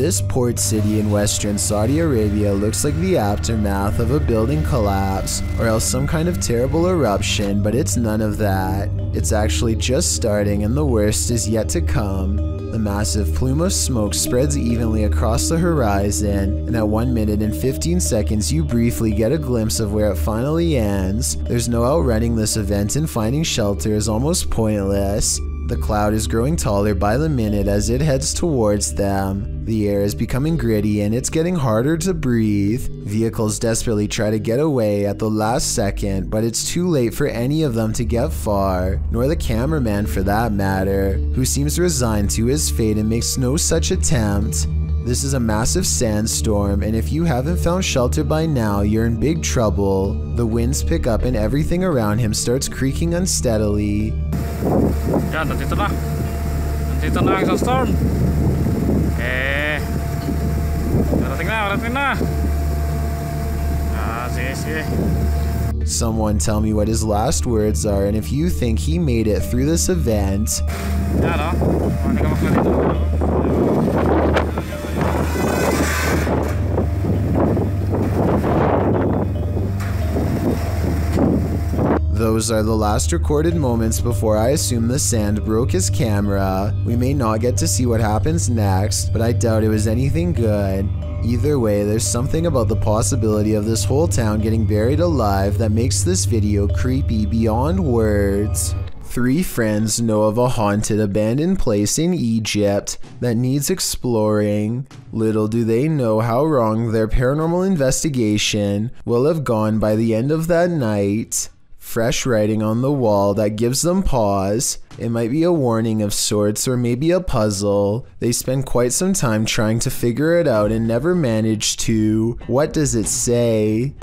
This port city in western Saudi Arabia looks like the aftermath of a building collapse or else some kind of terrible eruption, but it's none of that. It's actually just starting and the worst is yet to come. The massive plume of smoke spreads evenly across the horizon, and at 1 minute and 15 seconds you briefly get a glimpse of where it finally ends. There's no outrunning this event and finding shelter is almost pointless. The cloud is growing taller by the minute as it heads towards them. The air is becoming gritty and it's getting harder to breathe. Vehicles desperately try to get away at the last second, but it's too late for any of them to get far, nor the cameraman for that matter, who seems resigned to his fate and makes no such attempt. This is a massive sandstorm, and if you haven't found shelter by now, you're in big trouble. The winds pick up and everything around him starts creaking unsteadily. Yan, nandito na. Nandito na ang. Eh. Na, na. Ah, sige, sige. Someone tell me what his last words are, and if you think he made it through this event. Those are the last recorded moments before I assume the sand broke his camera. We may not get to see what happens next, but I doubt it was anything good. Either way, there's something about the possibility of this whole town getting buried alive that makes this video creepy beyond words. Three friends know of a haunted abandoned place in Egypt that needs exploring. Little do they know how wrong their paranormal investigation will have gone by the end of that night. Fresh writing on the wall that gives them pause. It might be a warning of sorts or maybe a puzzle. They spend quite some time trying to figure it out and never manage to. What does it say?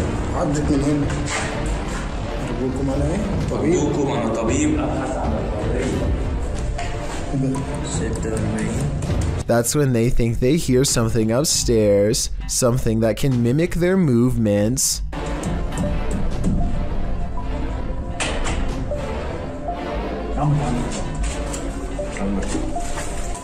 That's when they think they hear something upstairs, something that can mimic their movements.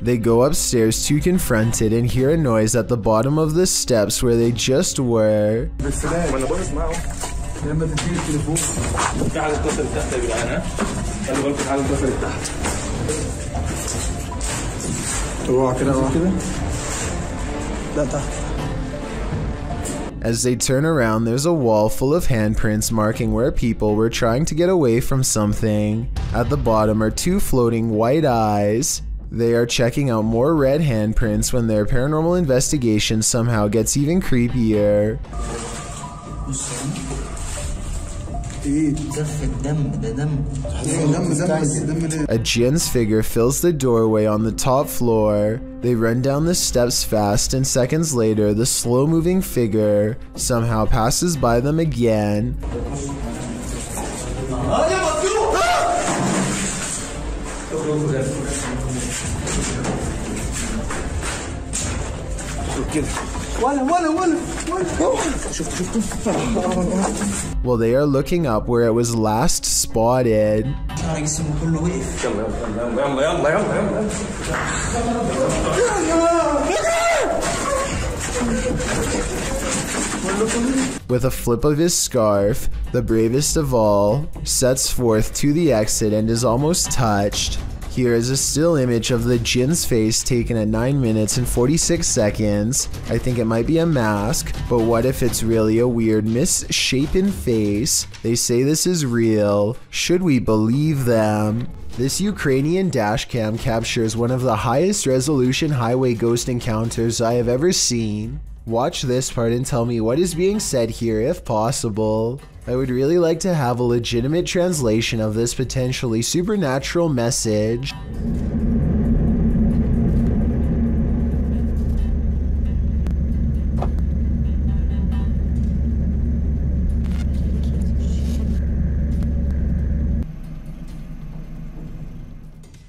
They go upstairs to confront it and hear a noise at the bottom of the steps where they just were. بالسلام ما انا باصص معاهم لما تديني التليفون تعال الكسر تحت يا جدعان ها خلي بالكم تعال الكسر تحت اوعى كده اوعى كده لا تحت As they turn around, there's a wall full of handprints marking where people were trying to get away from something. At the bottom are two floating white eyes. They are checking out more red handprints when their paranormal investigation somehow gets even creepier. A Jinn's figure fills the doorway on the top floor. They run down the steps fast, and seconds later, the slow moving figure somehow passes by them again. ولا ولا ولا ولا شفت شفته Well, they are looking up where it was last spotted. شعر جسمه كله وقف يلا يلا يلا يلا يلا يلا With a flip of his scarf, the bravest of all sets forth to the exit and is almost touched. Here is a still image of the Jinn's face taken at 9 minutes and 46 seconds. I think it might be a mask, but what if it's really a weird misshapen face? They say this is real. Should we believe them? This Ukrainian dashcam captures one of the highest resolution highway ghost encounters I have ever seen. Watch this part and tell me what is being said here if possible. I would really like to have a legitimate translation of this potentially supernatural message.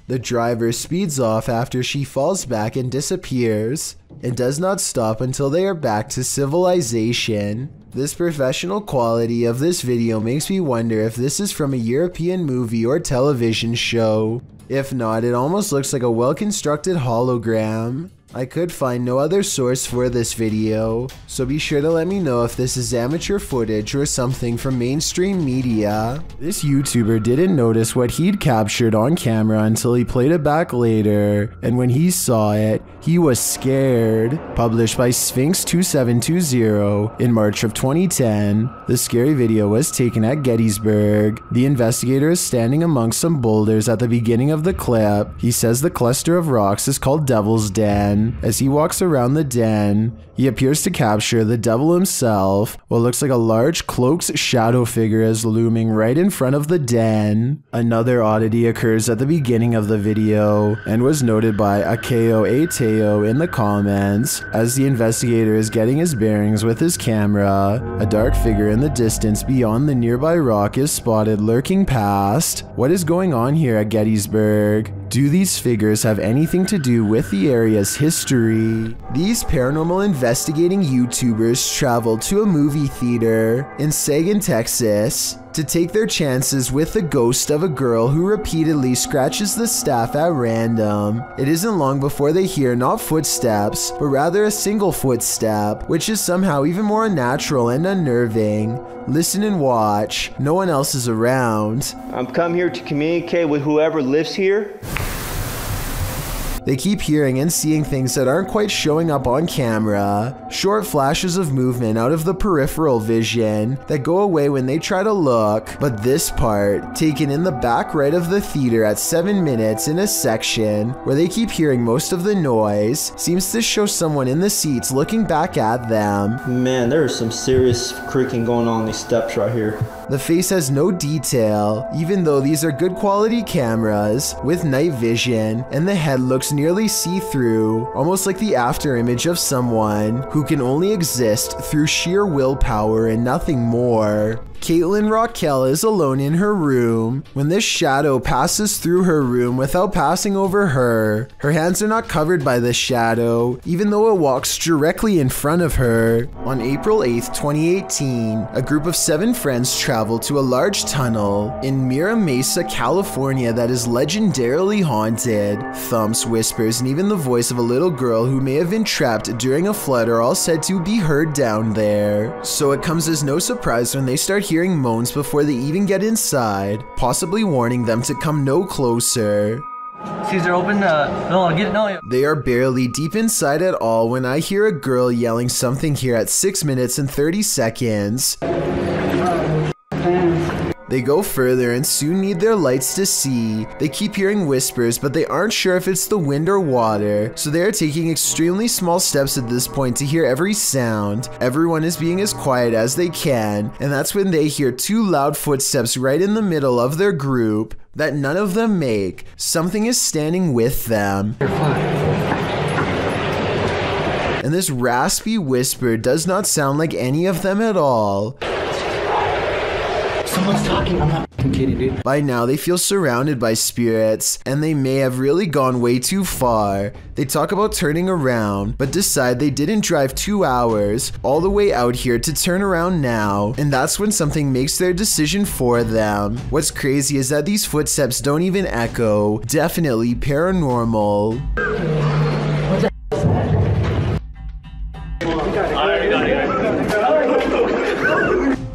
The driver speeds off after she falls back and disappears, and does not stop until they are back to civilization. This professional quality of this video makes me wonder if this is from a European movie or television show. If not, it almost looks like a well constructed hologram. I could find no other source for this video, so be sure to let me know if this is amateur footage or something from mainstream media. This YouTuber didn't notice what he'd captured on camera until he played it back later, and when he saw it, he was scared. Published by Sphinx 2720 in March of 2010, the scary video was taken at Gettysburg. The investigator is standing amongst some boulders at the beginning of the clip. He says the cluster of rocks is called Devil's Den. As he walks around the den, he appears to capture the devil himself. What looks like a large cloaked shadow figure is looming right in front of the den. Another oddity occurs at the beginning of the video and was noted by Akeo Ateo in the comments. As the investigator is getting his bearings with his camera, a dark figure in the distance beyond the nearby rock is spotted lurking past. What is going on here at Gettysburg? Do these figures have anything to do with the area's history? These paranormal investigating YouTubers traveled to a movie theater in Sagan, Texas to take their chances with the ghost of a girl who repeatedly scratches the staff at random. It isn't long before they hear not footsteps, but rather a single footstep, which is somehow even more unnatural and unnerving. Listen and watch. No one else is around. I'm come here to communicate with whoever lives here. They keep hearing and seeing things that aren't quite showing up on camera. Short flashes of movement out of the peripheral vision that go away when they try to look. But this part, taken in the back right of the theater at 7 minutes in a section where they keep hearing most of the noise, seems to show someone in the seats looking back at them. Man, there is some serious creaking going on these steps right here. The face has no detail, even though these are good quality cameras with night vision, and the head looks nearly see through, almost like the after image of someone who can only exist through sheer willpower and nothing more. Caitlin Raquel is alone in her room when this shadow passes through her room without passing over her. Her hands are not covered by the shadow, even though it walks directly in front of her. On April 8th, 2018, a group of seven friends traveled to a large tunnel in Mira Mesa, California that is legendarily haunted. Thumps, whispers, and even the voice of a little girl who may have been trapped during a flood are all said to be heard down there. So it comes as no surprise when they start hearing moans before they even get inside, possibly warning them to come no closer. Caesar, open uh no get it no They are barely deep inside at all when I hear a girl yelling something here at 6 minutes and 30 seconds. They go further and soon need their lights to see. They keep hearing whispers, but they aren't sure if it's the wind or water, so they are taking extremely small steps at this point to hear every sound. Everyone is being as quiet as they can, and that's when they hear two loud footsteps right in the middle of their group that none of them make. Something is standing with them. And this raspy whisper does not sound like any of them at all. Someone's talking, I'm not kidding, dude. By now, they feel surrounded by spirits, and they may have really gone way too far. They talk about turning around, but decide they didn't drive two hours all the way out here to turn around now, and that's when something makes their decision for them. What's crazy is that these footsteps don't even echo. Definitely paranormal.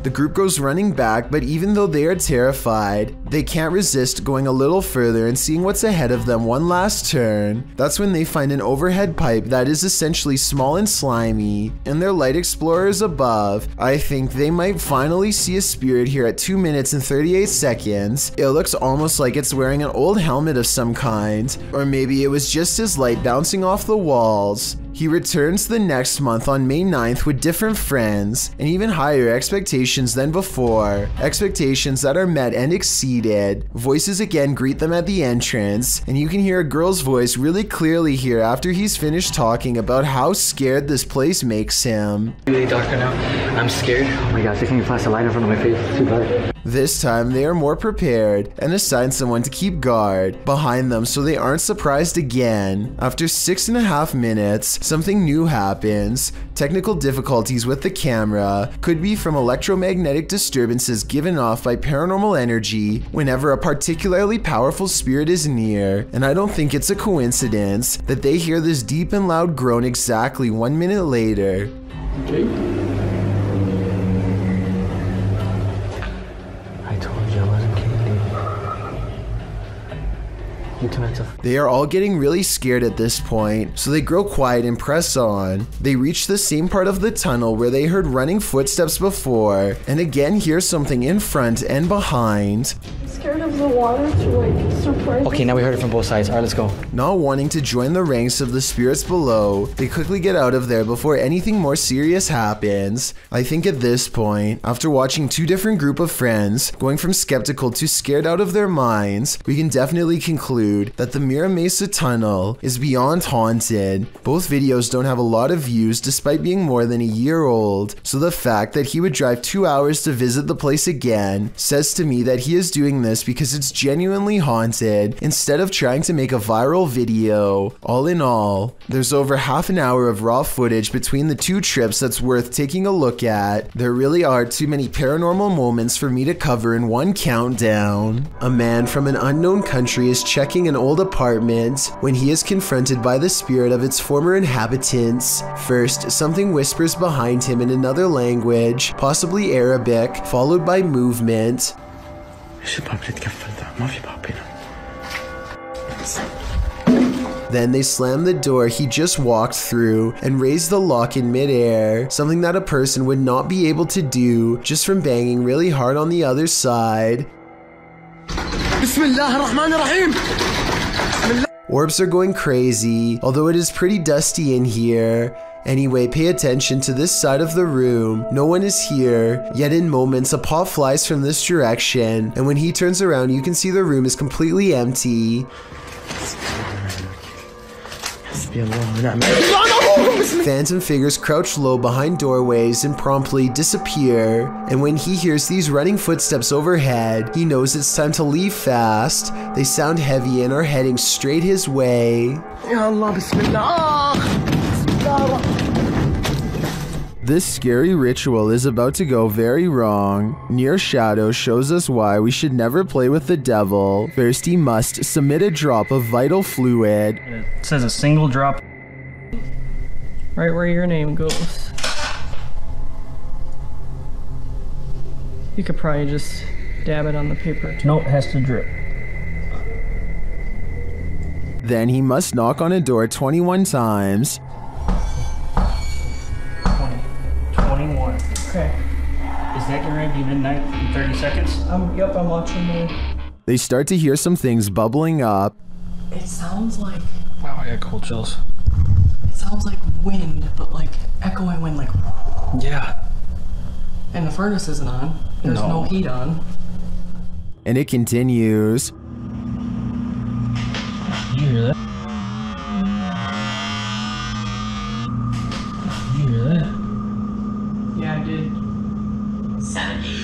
The group goes running back, but even though they are terrified, they can't resist going a little further and seeing what's ahead of them one last turn. That's when they find an overhead pipe that is essentially small and slimy, and their light explorers above. I think they might finally see a spirit here at 2 minutes and 38 seconds. It looks almost like it's wearing an old helmet of some kind, or maybe it was just his light bouncing off the walls. He returns the next month on May 9th with different friends and even higher expectations than before. Expectations that are met and exceeded. Voices again greet them at the entrance, and you can hear a girl's voice really clearly here after he's finished talking about how scared this place makes him. Really darker now. I'm scared. Oh my gosh, I can't flash a light in front of my face. It's too dark. This time they are more prepared and assign someone to keep guard behind them so they aren't surprised again. After six and a half minutes, something new happens. Technical difficulties with the camera could be from electromagnetic disturbances given off by paranormal energy whenever a particularly powerful spirit is near, and I don't think it's a coincidence that they hear this deep and loud groan exactly one minute later. They are all getting really scared at this point, so they grow quiet and press on. They reach the same part of the tunnel where they heard running footsteps before, and again hear something in front and behind. scared of the water to like surprise Okay, now we heard it from both sides. All right, let's go. Not wanting to join the ranks of the spirits below, they quickly get out of there before anything more serious happens. I think at this point, after watching two different group of friends going from skeptical to scared out of their minds, we can definitely conclude that the Mira Mesa tunnel is beyond haunted. Both videos don't have a lot of views despite being more than a year old, so the fact that he would drive two hours to visit the place again says to me that he is doing this because it's genuinely haunted instead of trying to make a viral video. All in all, there's over half an hour of raw footage between the two trips that's worth taking a look at. There really are too many paranormal moments for me to cover in one countdown. A man from an unknown country is checking an old apartment when he is confronted by the spirit of its former inhabitants. First, something whispers behind him in another language, possibly Arabic, followed by movement. Then they slam the door he just walked through and raise the lock in midair, something that a person would not be able to do just from banging really hard on the other side. Bismillah ar-Rahman ar-Rahim! Orbs are going crazy, although it is pretty dusty in here. Anyway, pay attention to this side of the room. No one is here, yet in moments a paw flies from this direction, and when he turns around, you can see the room is completely empty. Phantom figures crouch low behind doorways and promptly disappear, and when he hears these running footsteps overhead, he knows it's time to leave fast. They sound heavy and are heading straight his way. Allah, Bismillah. Bismillah. This scary ritual is about to go very wrong. Near Shadow shows us why we should never play with the devil. First, he must submit a drop of vital fluid. It says a single drop right where your name goes. You could probably just dab it on the paper. too. Nope, has to drip. Then he must knock on a door 21 times. 20, 21. Okay. Is that your ready midnight in 30 seconds? Um. Yep. I'm watching the. They start to hear some things bubbling up. It sounds like Wow, I got cold chills. It sounds like wind, but like echoing wind, like. Yeah. And the furnace isn't on. There's no, No. heat on. And it continues. You hear that? You hear that? Yeah, I did. 70.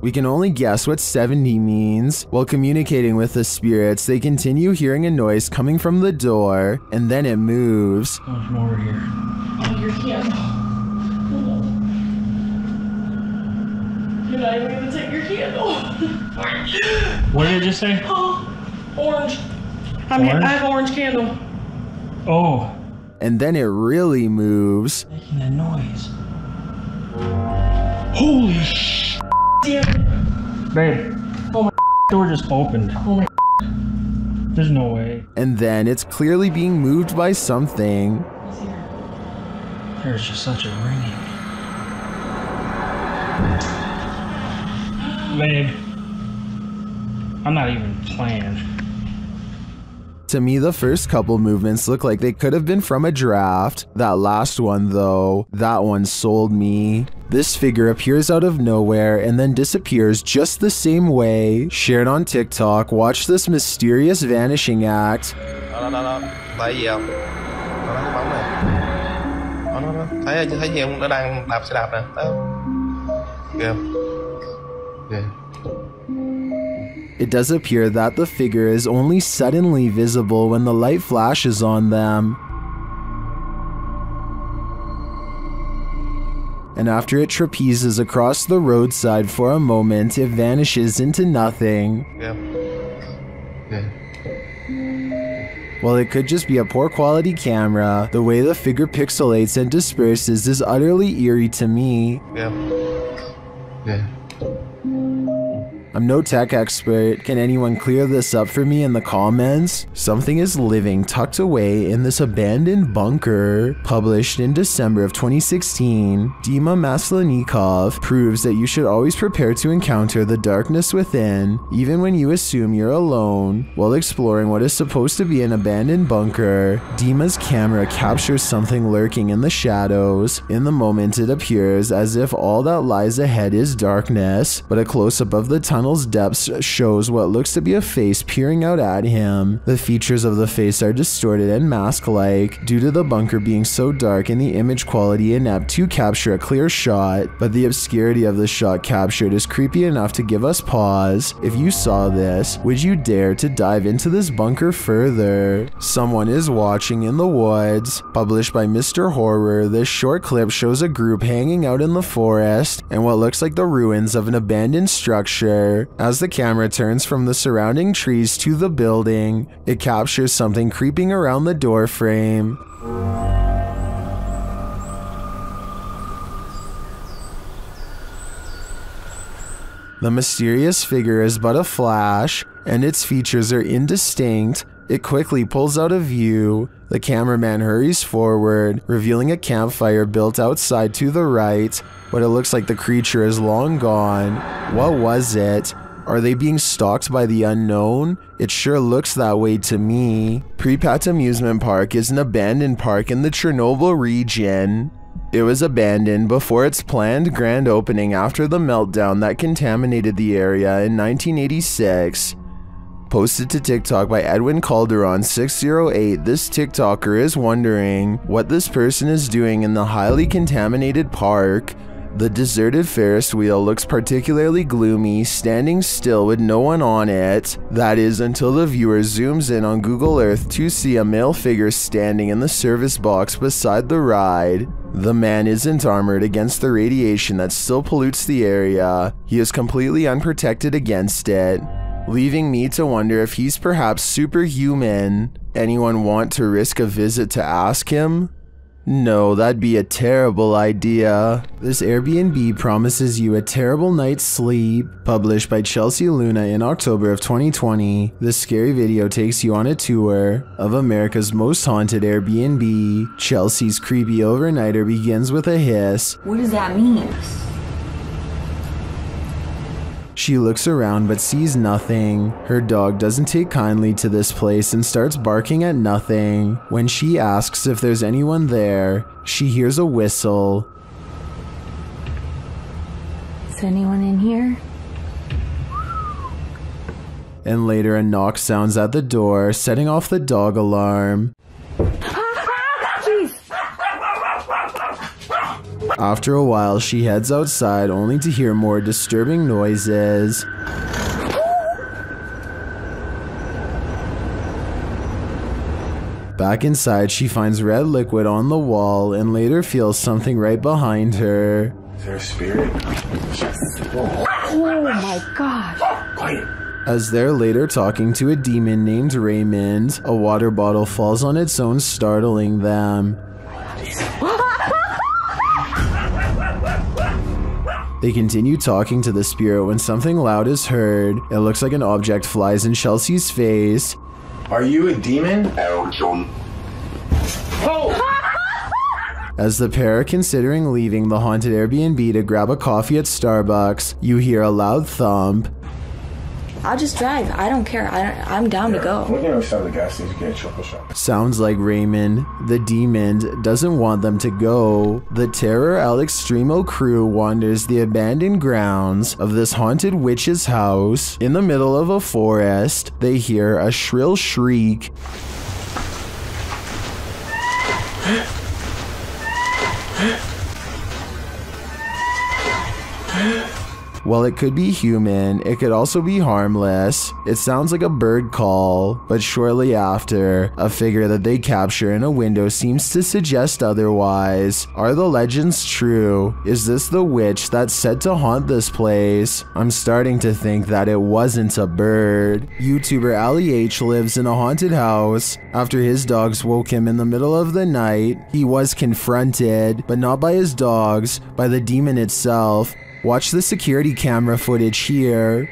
We can only guess what 70 means. While communicating with the spirits, they continue hearing a noise coming from the door, and then it moves. How much more over here? Oh, your candle. You're not even gonna take your candle. What did it just say? Oh, orange. I mean, Orange? I have orange candle. Oh, And then it really moves. making that noise. Holy sh! Damn. Babe. Oh my Door just opened. Oh my There's no way. And then it's clearly being moved by something. There's just such a ringing. Babe. I'm not even playing. To me, the first couple movements look like they could have been from a draft. That last one, though, that one sold me. This figure appears out of nowhere and then disappears just the same way. Shared on TikTok, watch this mysterious vanishing act. It does appear that the figure is only suddenly visible when the light flashes on them. And after it trapezes across the roadside for a moment, it vanishes into nothing. Yeah. Yeah. While it could just be a poor quality camera, the way the figure pixelates and disperses is utterly eerie to me. Yeah. Yeah. I'm no tech expert. Can anyone clear this up for me in the comments? Something is living tucked away in this abandoned bunker. Published in December of 2016, Dima Maslennikov proves that you should always prepare to encounter the darkness within, even when you assume you're alone. While exploring what is supposed to be an abandoned bunker, Dima's camera captures something lurking in the shadows. In the moment, it appears as if all that lies ahead is darkness, but a close up of the tunnel's depths shows what looks to be a face peering out at him. The features of the face are distorted and mask-like due to the bunker being so dark and the image quality inept to capture a clear shot, but the obscurity of the shot captured is creepy enough to give us pause. If you saw this, would you dare to dive into this bunker further? Someone is watching in the woods. Published by Mr. Horror, this short clip shows a group hanging out in the forest and what looks like the ruins of an abandoned structure. As the camera turns from the surrounding trees to the building, it captures something creeping around the door frame. The mysterious figure is but a flash, and its features are indistinct. It quickly pulls out of view. The cameraman hurries forward, revealing a campfire built outside to the right, but it looks like the creature is long gone. What was it? Are they being stalked by the unknown? It sure looks that way to me. Pripyat Amusement Park is an abandoned park in the Chernobyl region. It was abandoned before its planned grand opening after the meltdown that contaminated the area in 1986. Posted to TikTok by Edwin Calderon608, this TikToker is wondering what this person is doing in the highly contaminated park. The deserted Ferris wheel looks particularly gloomy, standing still with no one on it. That is until the viewer zooms in on Google Earth to see a male figure standing in the service box beside the ride. The man isn't armored against the radiation that still pollutes the area. He is completely unprotected against it, leaving me to wonder if he's perhaps superhuman. Anyone want to risk a visit to ask him? No, that'd be a terrible idea. This Airbnb promises you a terrible night's sleep. Published by Chelsea Luna in October of 2020, this scary video takes you on a tour of America's most haunted Airbnb. Chelsea's creepy overnighter begins with a hiss. What does that mean? She looks around but sees nothing. Her dog doesn't take kindly to this place and starts barking at nothing. When she asks if there's anyone there, she hears a whistle. Is anyone in here? And later a knock sounds at the door, setting off the dog alarm. After a while, she heads outside only to hear more disturbing noises. Back inside, she finds red liquid on the wall and later feels something right behind her. Is there a spirit? Oh my gosh. Quiet. As they're later talking to a demon named Raymond, a water bottle falls on its own, startling them. They continue talking to the spirit when something loud is heard. It looks like an object flies in Chelsea's face. Are you a demon? Oh, As the pair are considering leaving the haunted Airbnb to grab a coffee at Starbucks, you hear a loud thump. I'll just drive. I don't care. I don't, I'm down to go. We're gonna stop the gas station get a chocolate shop. Sounds like Raymond, the demon, doesn't want them to go. The Terror Al Extremo crew wanders the abandoned grounds of this haunted witch's house. In the middle of a forest, they hear a shrill shriek. While it could be human, it could also be harmless. It sounds like a bird call, but shortly after, a figure that they capture in a window seems to suggest otherwise. Are the legends true? Is this the witch that's said to haunt this place? I'm starting to think that it wasn't a bird. YouTuber Ali H lives in a haunted house. After his dogs woke him in the middle of the night, he was confronted, but not by his dogs, by the demon itself. Watch the security camera footage here.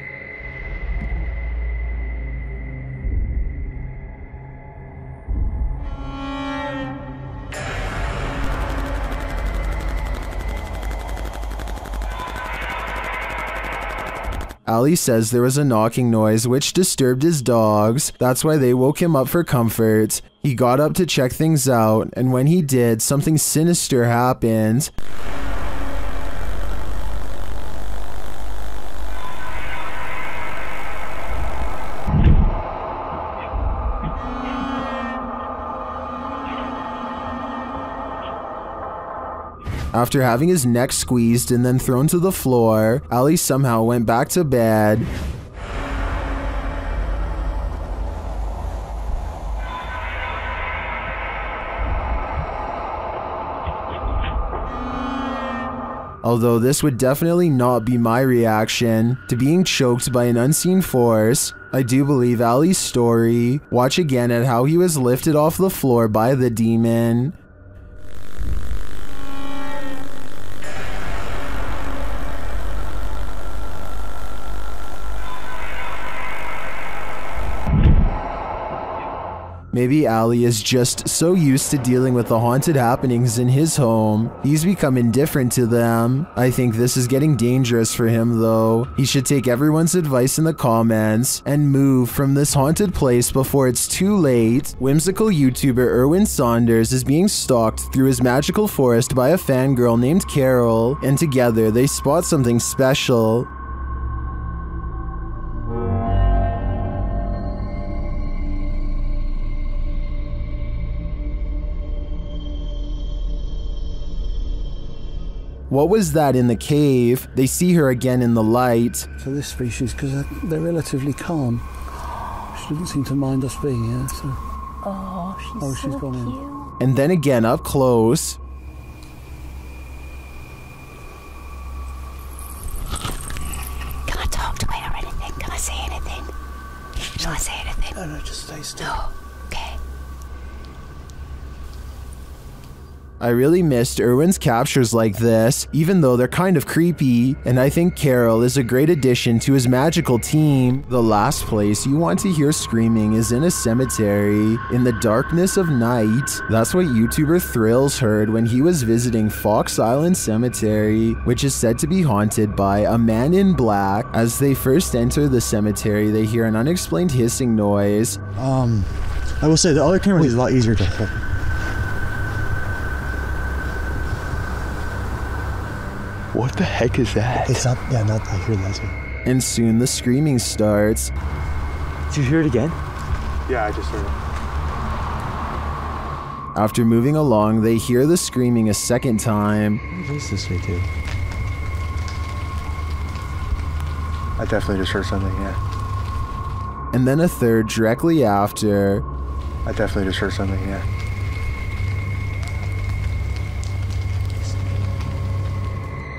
Ali says there was a knocking noise which disturbed his dogs. That's why they woke him up for comfort. He got up to check things out, and when he did, something sinister happened. After having his neck squeezed and then thrown to the floor, Ali somehow went back to bed. Although this would definitely not be my reaction to being choked by an unseen force, I do believe Ali's story. Watch again at how he was lifted off the floor by the demon. Maybe Ali is just so used to dealing with the haunted happenings in his home, he's become indifferent to them. I think this is getting dangerous for him though. He should take everyone's advice in the comments and move from this haunted place before it's too late. Whimsical YouTuber Erwin Saunders is being stalked through his magical forest by a fangirl named Carol, and together they spot something special. What was that in the cave? They see her again in the light. So this species, because they're, they're relatively calm. She doesn't seem to mind us being here, so. Oh, she's, Oh, she's so gone in. cute. And then again up close. Can I talk to her or anything? Can I say anything? Shall I say anything? No, no, just stay still. No. Okay. I really missed Erwin's captures like this, even though they're kind of creepy, and I think Carol is a great addition to his magical team. The last place you want to hear screaming is in a cemetery, in the darkness of night. That's what YouTuber Thrills heard when he was visiting Fox Island Cemetery, which is said to be haunted by a man in black. As they first enter the cemetery, they hear an unexplained hissing noise. Um, I will say the other camera is a lot easier to hold. What the heck is that? It's not. Yeah, not. I hear that too. And soon the screaming starts. Did you hear it again? Yeah, I just heard it. After moving along, they hear the screaming a second time. It is this way too. I definitely just heard something, yeah. and then a third directly after. I definitely just heard something, yeah.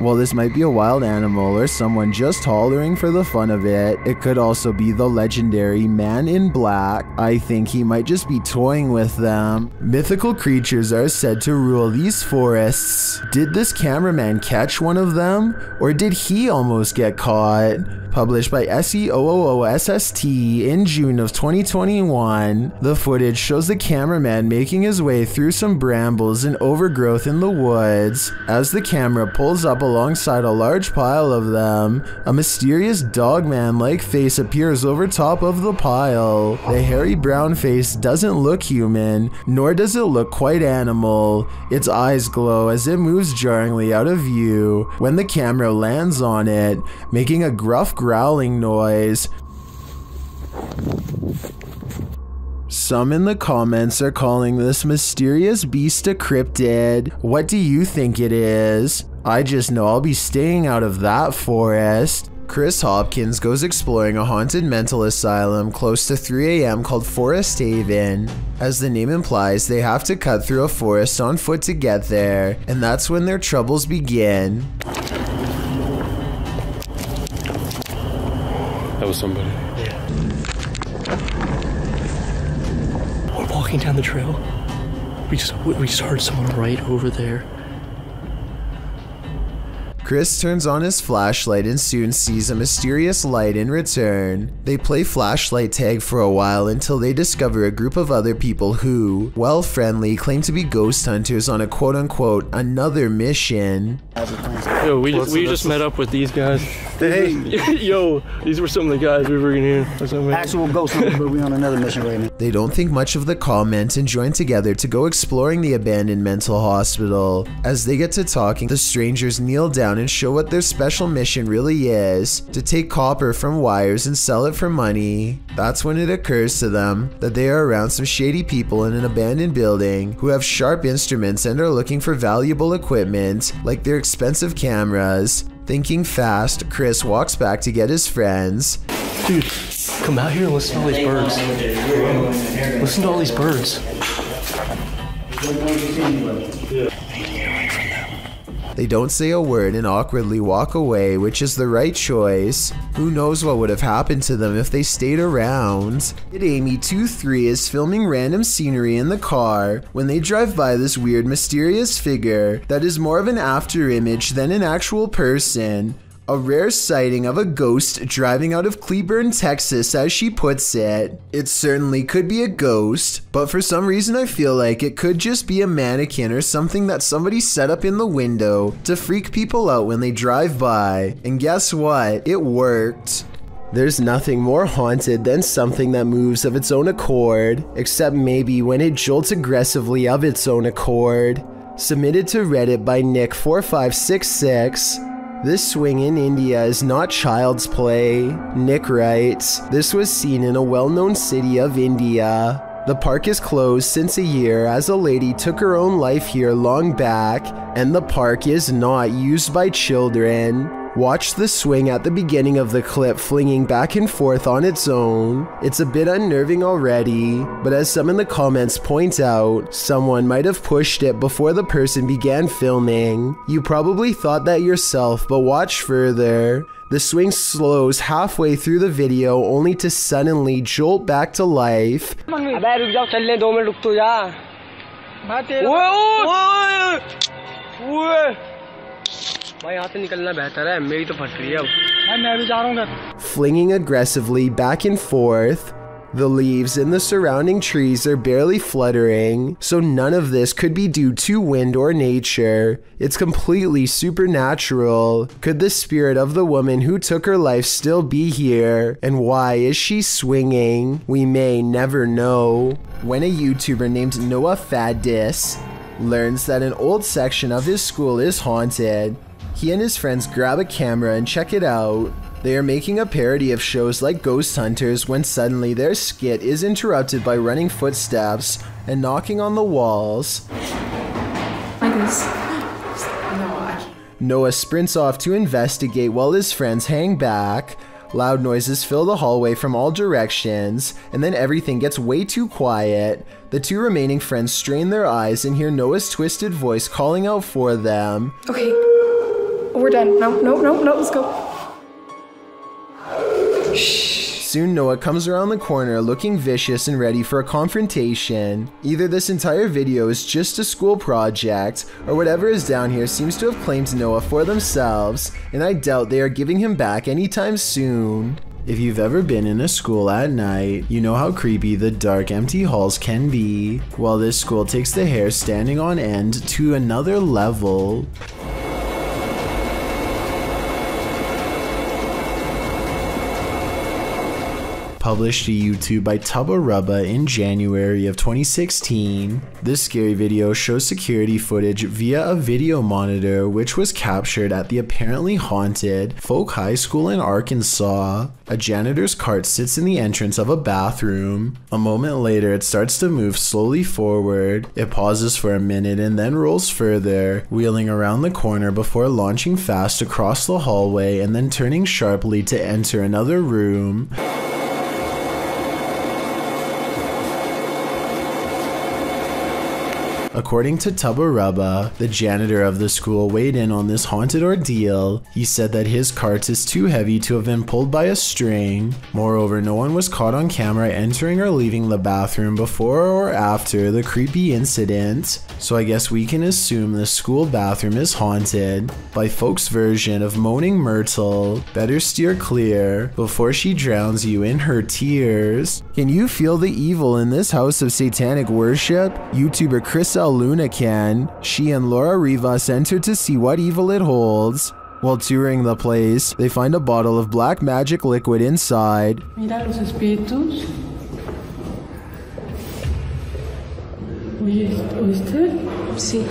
While this might be a wild animal or someone just hollering for the fun of it, it could also be the legendary Man in Black. I think he might just be toying with them. Mythical creatures are said to rule these forests. Did this cameraman catch one of them? Or did he almost get caught? Published by SEOOOSST in June of 2021, the footage shows the cameraman making his way through some brambles and overgrowth in the woods. As the camera pulls up alongside a large pile of them, a mysterious dogman like face appears over top of the pile. The hairy brown face doesn't look human, nor does it look quite animal. Its eyes glow as it moves jarringly out of view when the camera lands on it, making a gruff growling noise. Some in the comments are calling this mysterious beast a cryptid. What do you think it is? I just know I'll be staying out of that forest. Chris Hopkins goes exploring a haunted mental asylum close to 3 a.m. called Forest Haven. As the name implies, they have to cut through a forest on foot to get there, and that's when their troubles begin. That was somebody. We're walking down the trail. We just we just heard someone right over there. Chris turns on his flashlight and soon sees a mysterious light in return. They play flashlight tag for a while until they discover a group of other people who, while friendly, claim to be ghost hunters on a quote unquote another mission. Yo, we just, we just met up with these guys. Hey, yo, these were some of the guys we were in here. Actual ghost hunters, but we on another mission right now. They don't think much of the comment and join together to go exploring the abandoned mental hospital. As they get to talking, the strangers kneel down and show what their special mission really is to take copper from wires and sell it for money. That's when it occurs to them that they are around some shady people in an abandoned building who have sharp instruments and are looking for valuable equipment like their expensive cameras. Thinking fast, Chris walks back to get his friends. Dude, come out here and listen to all these birds. Listen to all these birds. They don't say a word and awkwardly walk away, which is the right choice. Who knows what would have happened to them if they stayed around? Kid Amy 23 is filming random scenery in the car when they drive by this weird mysterious figure that is more of an after image than an actual person. A rare sighting of a ghost driving out of Cleburne, Texas, as she puts it. It certainly could be a ghost, but for some reason I feel like it could just be a mannequin or something that somebody set up in the window to freak people out when they drive by. And guess what? It worked. There's nothing more haunted than something that moves of its own accord, except maybe when it jolts aggressively of its own accord. Submitted to Reddit by Nick4566. This swing in India is not child's play. Nick writes, This was seen in a well known city of India. The park is closed since a year as a lady took her own life here long back, and the park is not used by children. Watch the swing at the beginning of the clip flinging back and forth on its own. It's a bit unnerving already, but as some in the comments point out, someone might have pushed it before the person began filming. You probably thought that yourself, but watch further. The swing slows halfway through the video only to suddenly jolt back to life. अबे रुक जाओ चल ले दो minute रुक तो जा ओए ओए ओए भाई यहाँ से निकलना बेहतर है मेरी तो फट रही है अब मैं भी जा रहा हूँ घर flinging aggressively back and forth. The leaves in the surrounding trees are barely fluttering, so none of this could be due to wind or nature. It's completely supernatural. Could the spirit of the woman who took her life still be here? And why is she swinging? We may never know. When a YouTuber named Noah Faddis learns that an old section of his school is haunted, he and his friends grab a camera and check it out. They are making a parody of shows like Ghost Hunters when suddenly their skit is interrupted by running footsteps and knocking on the walls. Like this. No, Noah sprints off to investigate while his friends hang back. Loud noises fill the hallway from all directions, and then everything gets way too quiet. The two remaining friends strain their eyes and hear Noah's twisted voice calling out for them. Okay. We're done. No, no, no, no, let's go. Soon Noah comes around the corner looking vicious and ready for a confrontation. Either this entire video is just a school project, or whatever is down here seems to have claimed Noah for themselves, and I doubt they are giving him back anytime soon. If you've ever been in a school at night, you know how creepy the dark, empty halls can be. Well, this school takes the hair standing on end to another level. Published to YouTube by Tubba Rubba in January of 2016. This scary video shows security footage via a video monitor which was captured at the apparently haunted Fouke High School in Arkansas. A janitor's cart sits in the entrance of a bathroom. A moment later, it starts to move slowly forward. It pauses for a minute and then rolls further, wheeling around the corner before launching fast across the hallway and then turning sharply to enter another room. According to Tubba Rubba, the janitor of the school weighed in on this haunted ordeal. He said that his cart is too heavy to have been pulled by a string. Moreover, no one was caught on camera entering or leaving the bathroom before or after the creepy incident. So I guess we can assume the school bathroom is haunted. By Fouke's version of Moaning Myrtle, better steer clear before she drowns you in her tears. Can you feel the evil in this house of satanic worship? YouTuber Chris L. Luna can. She and Laura Rivas enter to see what evil it holds. While touring the place, they find a bottle of black magic liquid inside. Mira los espíritus. ¿Oíste? Sí.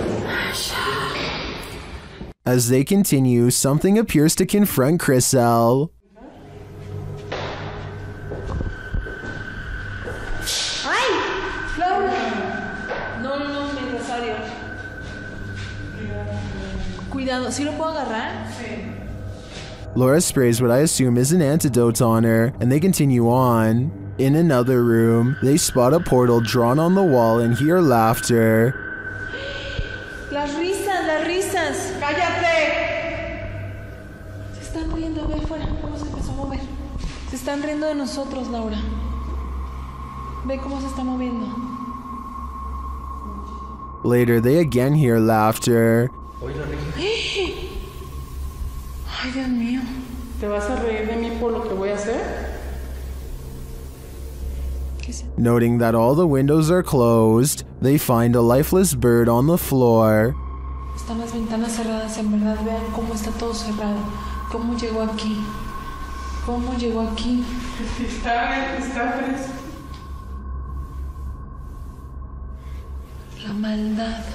As they continue, something appears to confront Chris Cuidado, ¿sí lo puedo agarrar? Sí. Laura sprays what I assume is an antidote on her, and they continue on. In another room, they spot a portal drawn on the wall and hear laughter. Las risas, las risas. ¡Cállate! Se están riendo, ve afuera. ¿Cómo se empezó a mover? Se están riendo de nosotros, Laura. Ve cómo se está moviendo. Later, they again hear laughter. Ay, Dios mío. ¿Te vas a reír de mí por lo que voy a hacer? Noting that all the windows are closed, they find a lifeless bird on the floor. Están las ventanas cerradas, en verdad. Vean cómo está todo cerrado. ¿Cómo llegó aquí? ¿Cómo llegó aquí? Está, está fresco. La maldad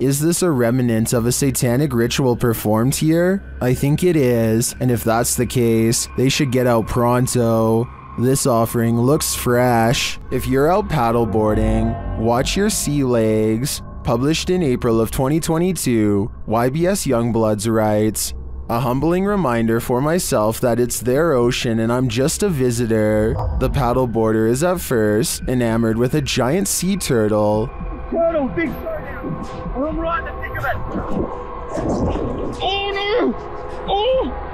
Is this a remnant of a satanic ritual performed here? I think it is, and if that's the case, they should get out pronto. This offering looks fresh. If you're out paddleboarding, watch your sea legs. Published in April of 2022, YBS Youngbloods writes, a humbling reminder for myself that it's their ocean and I'm just a visitor. The paddleboarder is at first enamored with a giant sea turtle. Turtle, big turtle. I'm right in the thick of it. Oh no! Oh!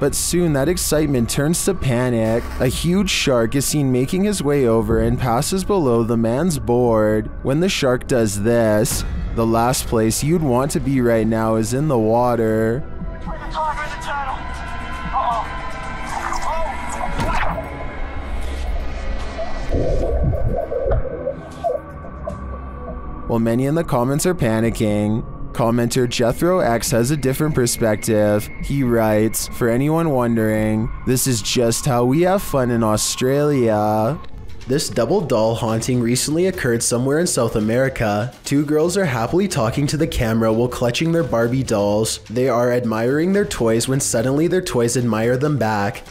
But soon that excitement turns to panic. A huge shark is seen making his way over and passes below the man's board. When the shark does this, the last place you'd want to be right now is in the water. While many in the comments are panicking, commenter Jethro X has a different perspective. He writes, For anyone wondering, this is just how we have fun in Australia. This double doll haunting recently occurred somewhere in South America. Two girls are happily talking to the camera while clutching their Barbie dolls. They are admiring their toys when suddenly their toys admire them back.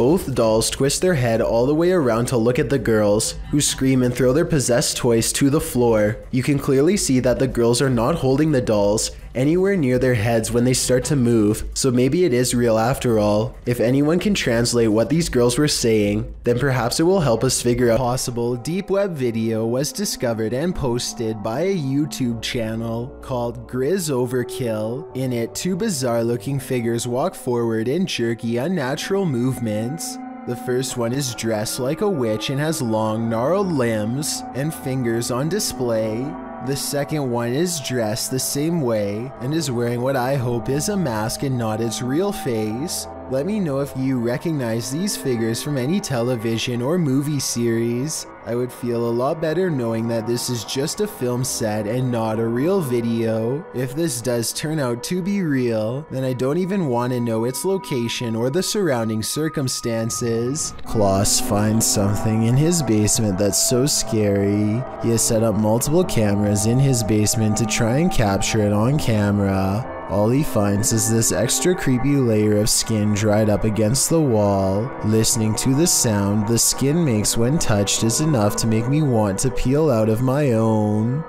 Both dolls twist their head all the way around to look at the girls, who scream and throw their possessed toys to the floor. You can clearly see that the girls are not holding the dolls anywhere near their heads when they start to move, so maybe it is real after all. If anyone can translate what these girls were saying, then perhaps it will help us figure out. Possible deep web video was discovered and posted by a YouTube channel called Grizz Overkill. In it, two bizarre looking figures walk forward in jerky, unnatural movements. The first one is dressed like a witch and has long, gnarled limbs and fingers on display. The second one is dressed the same way and is wearing what I hope is a mask and not its real face. Let me know if you recognize these figures from any television or movie series. I would feel a lot better knowing that this is just a film set and not a real video. If this does turn out to be real, then I don't even want to know its location or the surrounding circumstances. Klaus finds something in his basement that's so scary. He has set up multiple cameras in his basement to try and capture it on camera. All he finds is this extra creepy layer of skin dried up against the wall. Listening to the sound the skin makes when touched is enough to make me want to peel out of my own.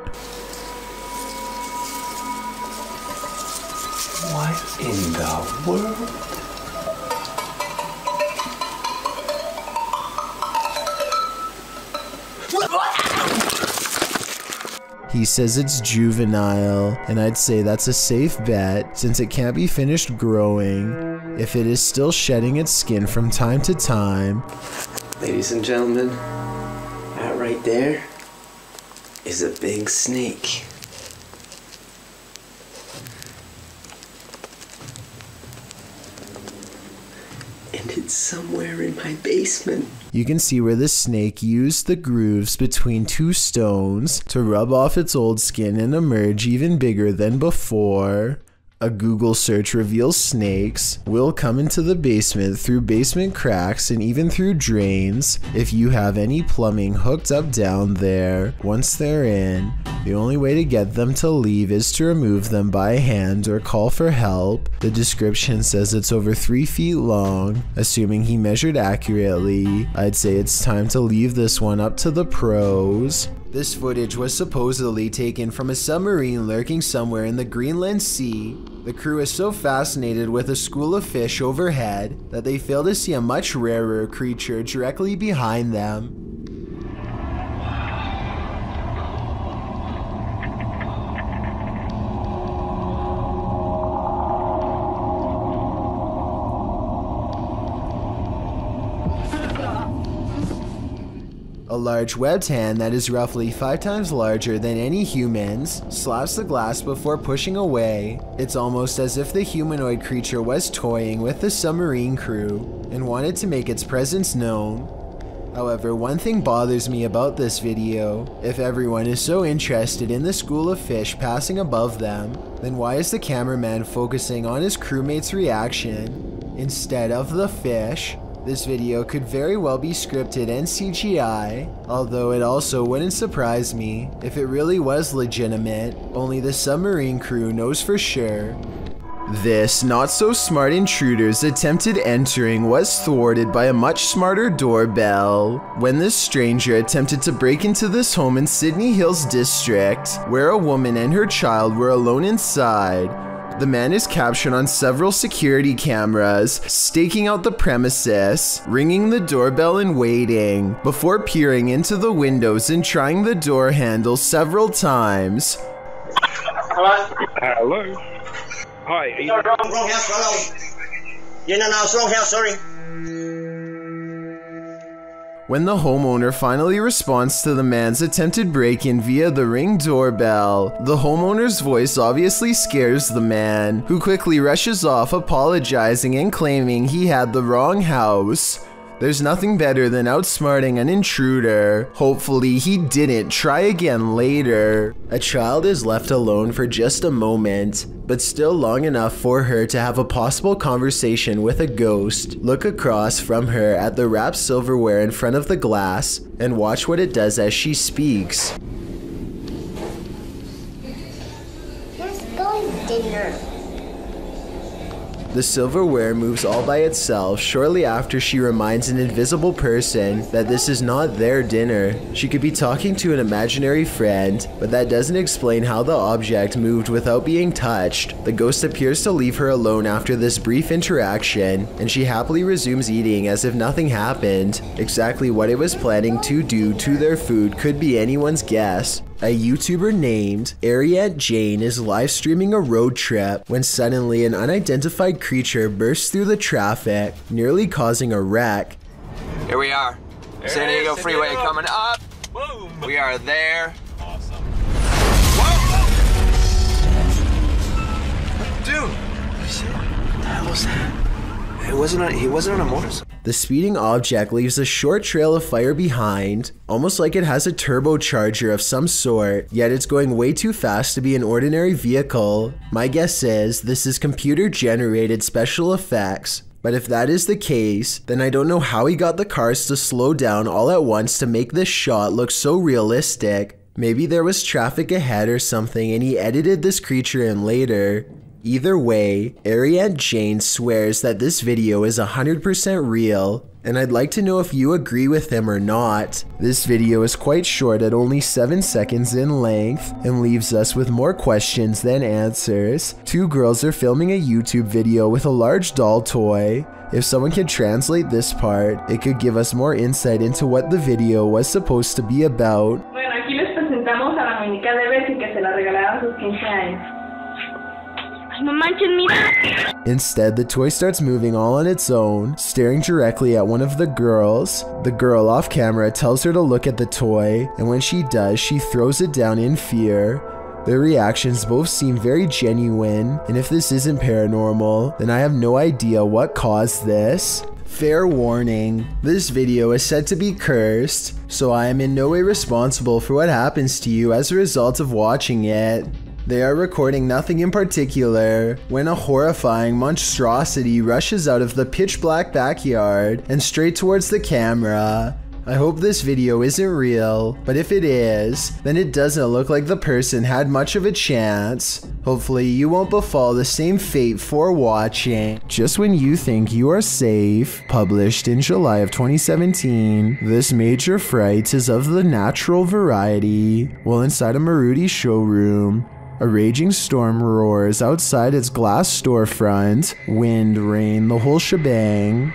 What in the world? He says it's juvenile, and I'd say that's a safe bet since it can't be finished growing if it is still shedding its skin from time to time. Ladies and gentlemen, that right there is a big snake. And it's somewhere in my basement. You can see where the snake used the grooves between two stones to rub off its old skin and emerge even bigger than before. A Google search reveals snakes will come into the basement through basement cracks and even through drains if you have any plumbing hooked up down there. Once they're in, the only way to get them to leave is to remove them by hand or call for help. The description says it's over 3 feet long. Assuming he measured accurately, I'd say it's time to leave this one up to the pros. This footage was supposedly taken from a submarine lurking somewhere in the Greenland Sea. The crew is so fascinated with a school of fish overhead that they fail to see a much rarer creature directly behind them. Large webbed hand that is roughly five times larger than any human's slaps the glass before pushing away. It's almost as if the humanoid creature was toying with the submarine crew and wanted to make its presence known. However, one thing bothers me about this video. If everyone is so interested in the school of fish passing above them, then why is the cameraman focusing on his crewmate's reaction instead of the fish? This video could very well be scripted and CGI, although it also wouldn't surprise me if it really was legitimate, only the submarine crew knows for sure. This not so smart intruder's attempted entering was thwarted by a much smarter doorbell. When this stranger attempted to break into this home in Sydney Hills District, where a woman and her child were alone inside, the man is captured on several security cameras, staking out the premises, ringing the doorbell and waiting, before peering into the windows and trying the door handle several times. Hello. Hello? Hi. Are you... wrong, wrong house, wrong house. Yeah, no, no, it's wrong house, sorry. When the homeowner finally responds to the man's attempted break in via the ring doorbell, the homeowner's voice obviously scares the man, who quickly rushes off apologizing and claiming he had the wrong house. There's nothing better than outsmarting an intruder. Hopefully, he didn't try again later. A child is left alone for just a moment, but still long enough for her to have a possible conversation with a ghost. Look across from her at the wrapped silverware in front of the glass and watch what it does as she speaks. Let's go dinner. The silverware moves all by itself shortly after she reminds an invisible person that this is not their dinner. She could be talking to an imaginary friend, but that doesn't explain how the object moved without being touched. The ghost appears to leave her alone after this brief interaction, and she happily resumes eating as if nothing happened. Exactly what it was planning to do to their food could be anyone's guess. A YouTuber named Ariette Jane is live streaming a road trip when suddenly an unidentified creature bursts through the traffic, nearly causing a wreck. Here we are. San Diego Freeway coming up. Boom. We are there. Awesome. Dude. What the hell was that? It was wasn't on, he wasn't on a motorcycle. The speeding object leaves a short trail of fire behind, almost like it has a turbocharger of some sort, yet it's going way too fast to be an ordinary vehicle. My guess is this is computer generated special effects. But if that is the case, then I don't know how he got the cars to slow down all at once to make this shot look so realistic. Maybe there was traffic ahead or something and he edited this creature in later. Either way, Ariette Jane swears that this video is 100% real, and I'd like to know if you agree with him or not. This video is quite short at only 7 seconds in length and leaves us with more questions than answers. Two girls are filming a YouTube video with a large doll toy. If someone could translate this part, it could give us more insight into what the video was supposed to be about. Instead, the toy starts moving all on its own, staring directly at one of the girls. The girl off camera tells her to look at the toy, and when she does, she throws it down in fear. Their reactions both seem very genuine, and if this isn't paranormal, then I have no idea what caused this. Fair warning, this video is said to be cursed, so I am in no way responsible for what happens to you as a result of watching it. They are recording nothing in particular when a horrifying monstrosity rushes out of the pitch black backyard and straight towards the camera. I hope this video isn't real, but if it is, then it doesn't look like the person had much of a chance. Hopefully you won't befall the same fate for watching. Just when you think you are safe, published in July of 2017, this major fright is of the natural variety. While inside a Maruti showroom, a raging storm roars outside its glass storefront. Wind, rain, the whole shebang.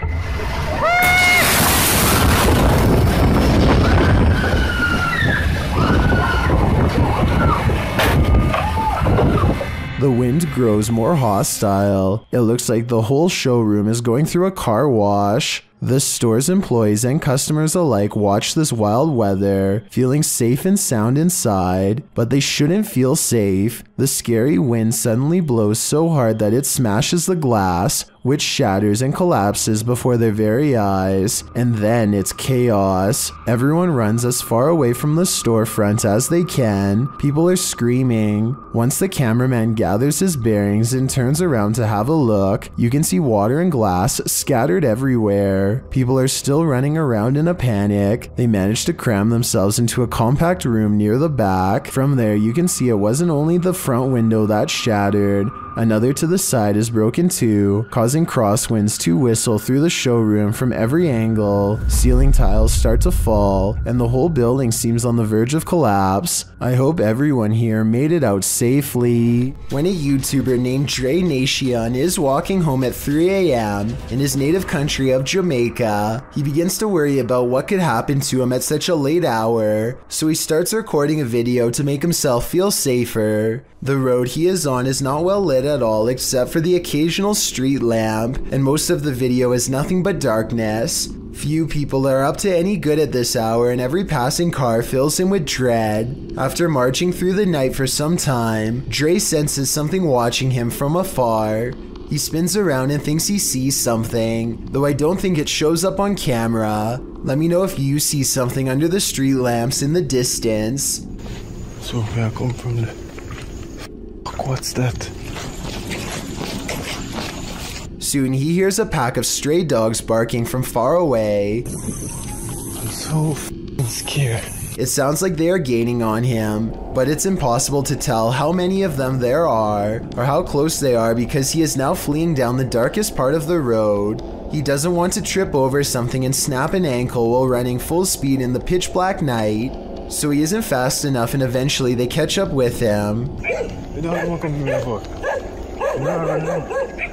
The wind grows more hostile. It looks like the whole showroom is going through a car wash. The store's employees and customers alike watch this wild weather, feeling safe and sound inside, but they shouldn't feel safe. The scary wind suddenly blows so hard that it smashes the glass, which shatters and collapses before their very eyes, and then it's chaos. Everyone runs as far away from the storefront as they can. People are screaming. Once the cameraman gathers his bearings and turns around to have a look, you can see water and glass scattered everywhere. People are still running around in a panic. They manage to cram themselves into a compact room near the back. From there, you can see it wasn't only the front window that shattered, Another to the side is broken too, causing crosswinds to whistle through the showroom from every angle. Ceiling tiles start to fall, and the whole building seems on the verge of collapse. I hope everyone here made it out safely. When a YouTuber named Dre Nation is walking home at 3 a.m. in his native country of Jamaica, he begins to worry about what could happen to him at such a late hour, so he starts recording a video to make himself feel safer. The road he is on is not well lit at all except for the occasional street lamp, and most of the video is nothing but darkness. Few people are up to any good at this hour, and every passing car fills him with dread. After marching through the night for some time, Dre senses something watching him from afar. He spins around and thinks he sees something, though I don't think it shows up on camera. Let me know if you see something under the street lamps in the distance. So where I come from the what's that? Soon he hears a pack of stray dogs barking from far away. I'm so f***ing scared. It sounds like they are gaining on him, but it's impossible to tell how many of them there are or how close they are because he is now fleeing down the darkest part of the road. He doesn't want to trip over something and snap an ankle while running full speed in the pitch black night, so he isn't fast enough and eventually they catch up with him.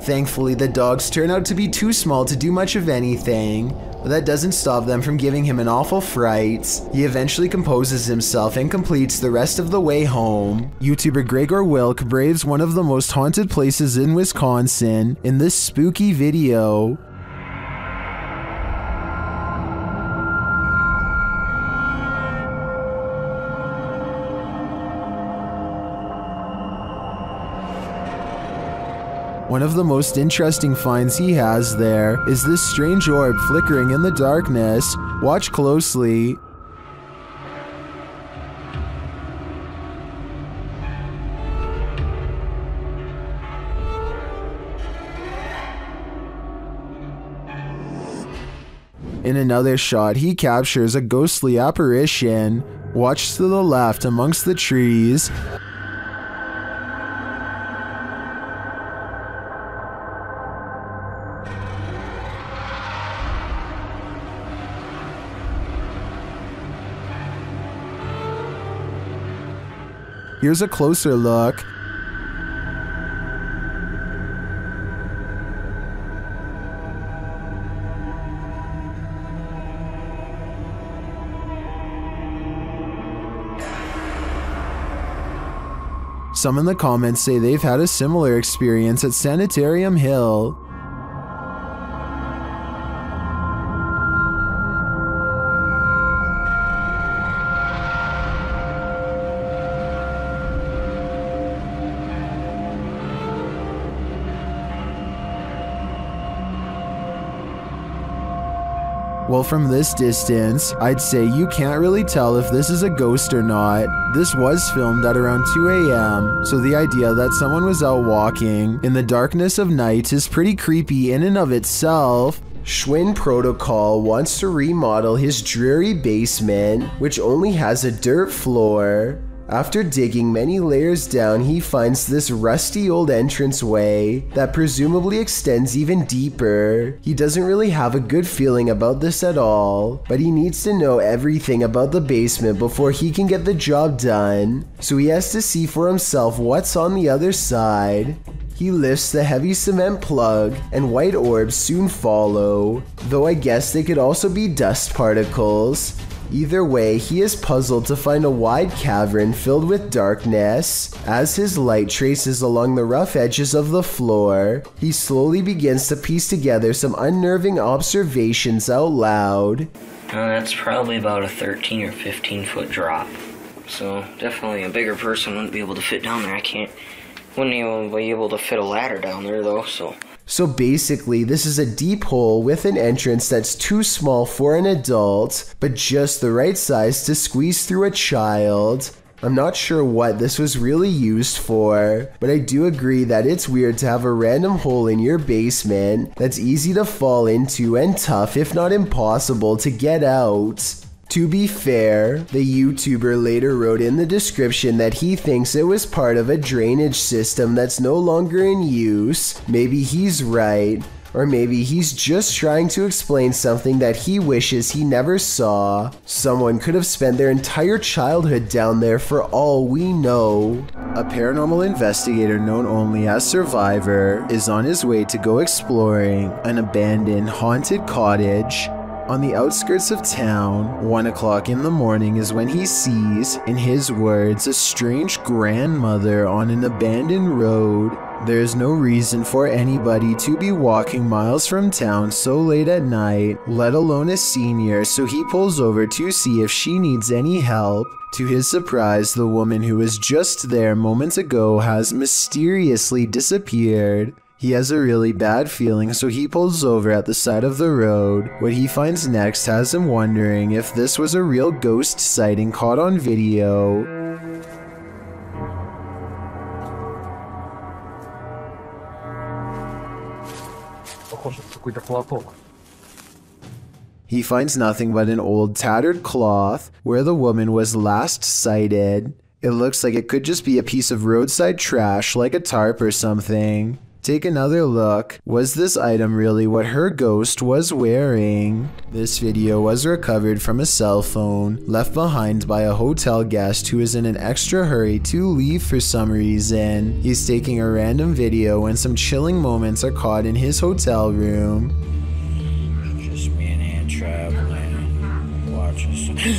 Thankfully, the dogs turn out to be too small to do much of anything, but that doesn't stop them from giving him an awful fright. He eventually composes himself and completes the rest of the way home. YouTuber Gregor Wilk braves one of the most haunted places in Wisconsin in this spooky video. One of the most interesting finds he has there is this strange orb flickering in the darkness. Watch closely. In another shot, he captures a ghostly apparition. Watch to the left amongst the trees. Here's a closer look. Some in the comments say they've had a similar experience at Sanitarium Hill. From this distance, I'd say you can't really tell if this is a ghost or not. This was filmed at around 2 a.m., so the idea that someone was out walking in the darkness of night is pretty creepy in and of itself. Schwinn Protocol wants to remodel his dreary basement, which only has a dirt floor. After digging many layers down, he finds this rusty old entranceway that presumably extends even deeper. He doesn't really have a good feeling about this at all, but he needs to know everything about the basement before he can get the job done, so he has to see for himself what's on the other side. He lifts the heavy cement plug, and white orbs soon follow, though I guess they could also be dust particles. Either way, he is puzzled to find a wide cavern filled with darkness. As his light traces along the rough edges of the floor, he slowly begins to piece together some unnerving observations out loud. Uh, that's probably about a 13 or 15 foot drop. So definitely a bigger person wouldn't be able to fit down there. I can't, wouldn't even be able to fit a ladder down there though. So So basically, this is a deep hole with an entrance that's too small for an adult, but just the right size to squeeze through a child. I'm not sure what this was really used for, but I do agree that it's weird to have a random hole in your basement that's easy to fall into and tough, if not impossible, to get out. To be fair, the YouTuber later wrote in the description that he thinks it was part of a drainage system that's no longer in use. Maybe he's right. Or maybe he's just trying to explain something that he wishes he never saw. Someone could have spent their entire childhood down there for all we know. A paranormal investigator known only as Survivor is on his way to go exploring an abandoned haunted cottage on the outskirts of town, 1 o'clock in the morning is when he sees, in his words, a strange grandmother on an abandoned road. There is no reason for anybody to be walking miles from town so late at night, let alone a senior, so he pulls over to see if she needs any help. To his surprise, the woman who was just there moments ago has mysteriously disappeared. He has a really bad feeling, so he pulls over at the side of the road. What he finds next has him wondering if this was a real ghost sighting caught on video. He finds nothing but an old tattered cloth where the woman was last sighted. It looks like it could just be a piece of roadside trash like a tarp or something. Take another look. Was this item really what her ghost was wearing? This video was recovered from a cell phone left behind by a hotel guest who is in an extra hurry to leave for some reason. He's taking a random video when some chilling moments are caught in his hotel room. just me and Ann traveling, watching.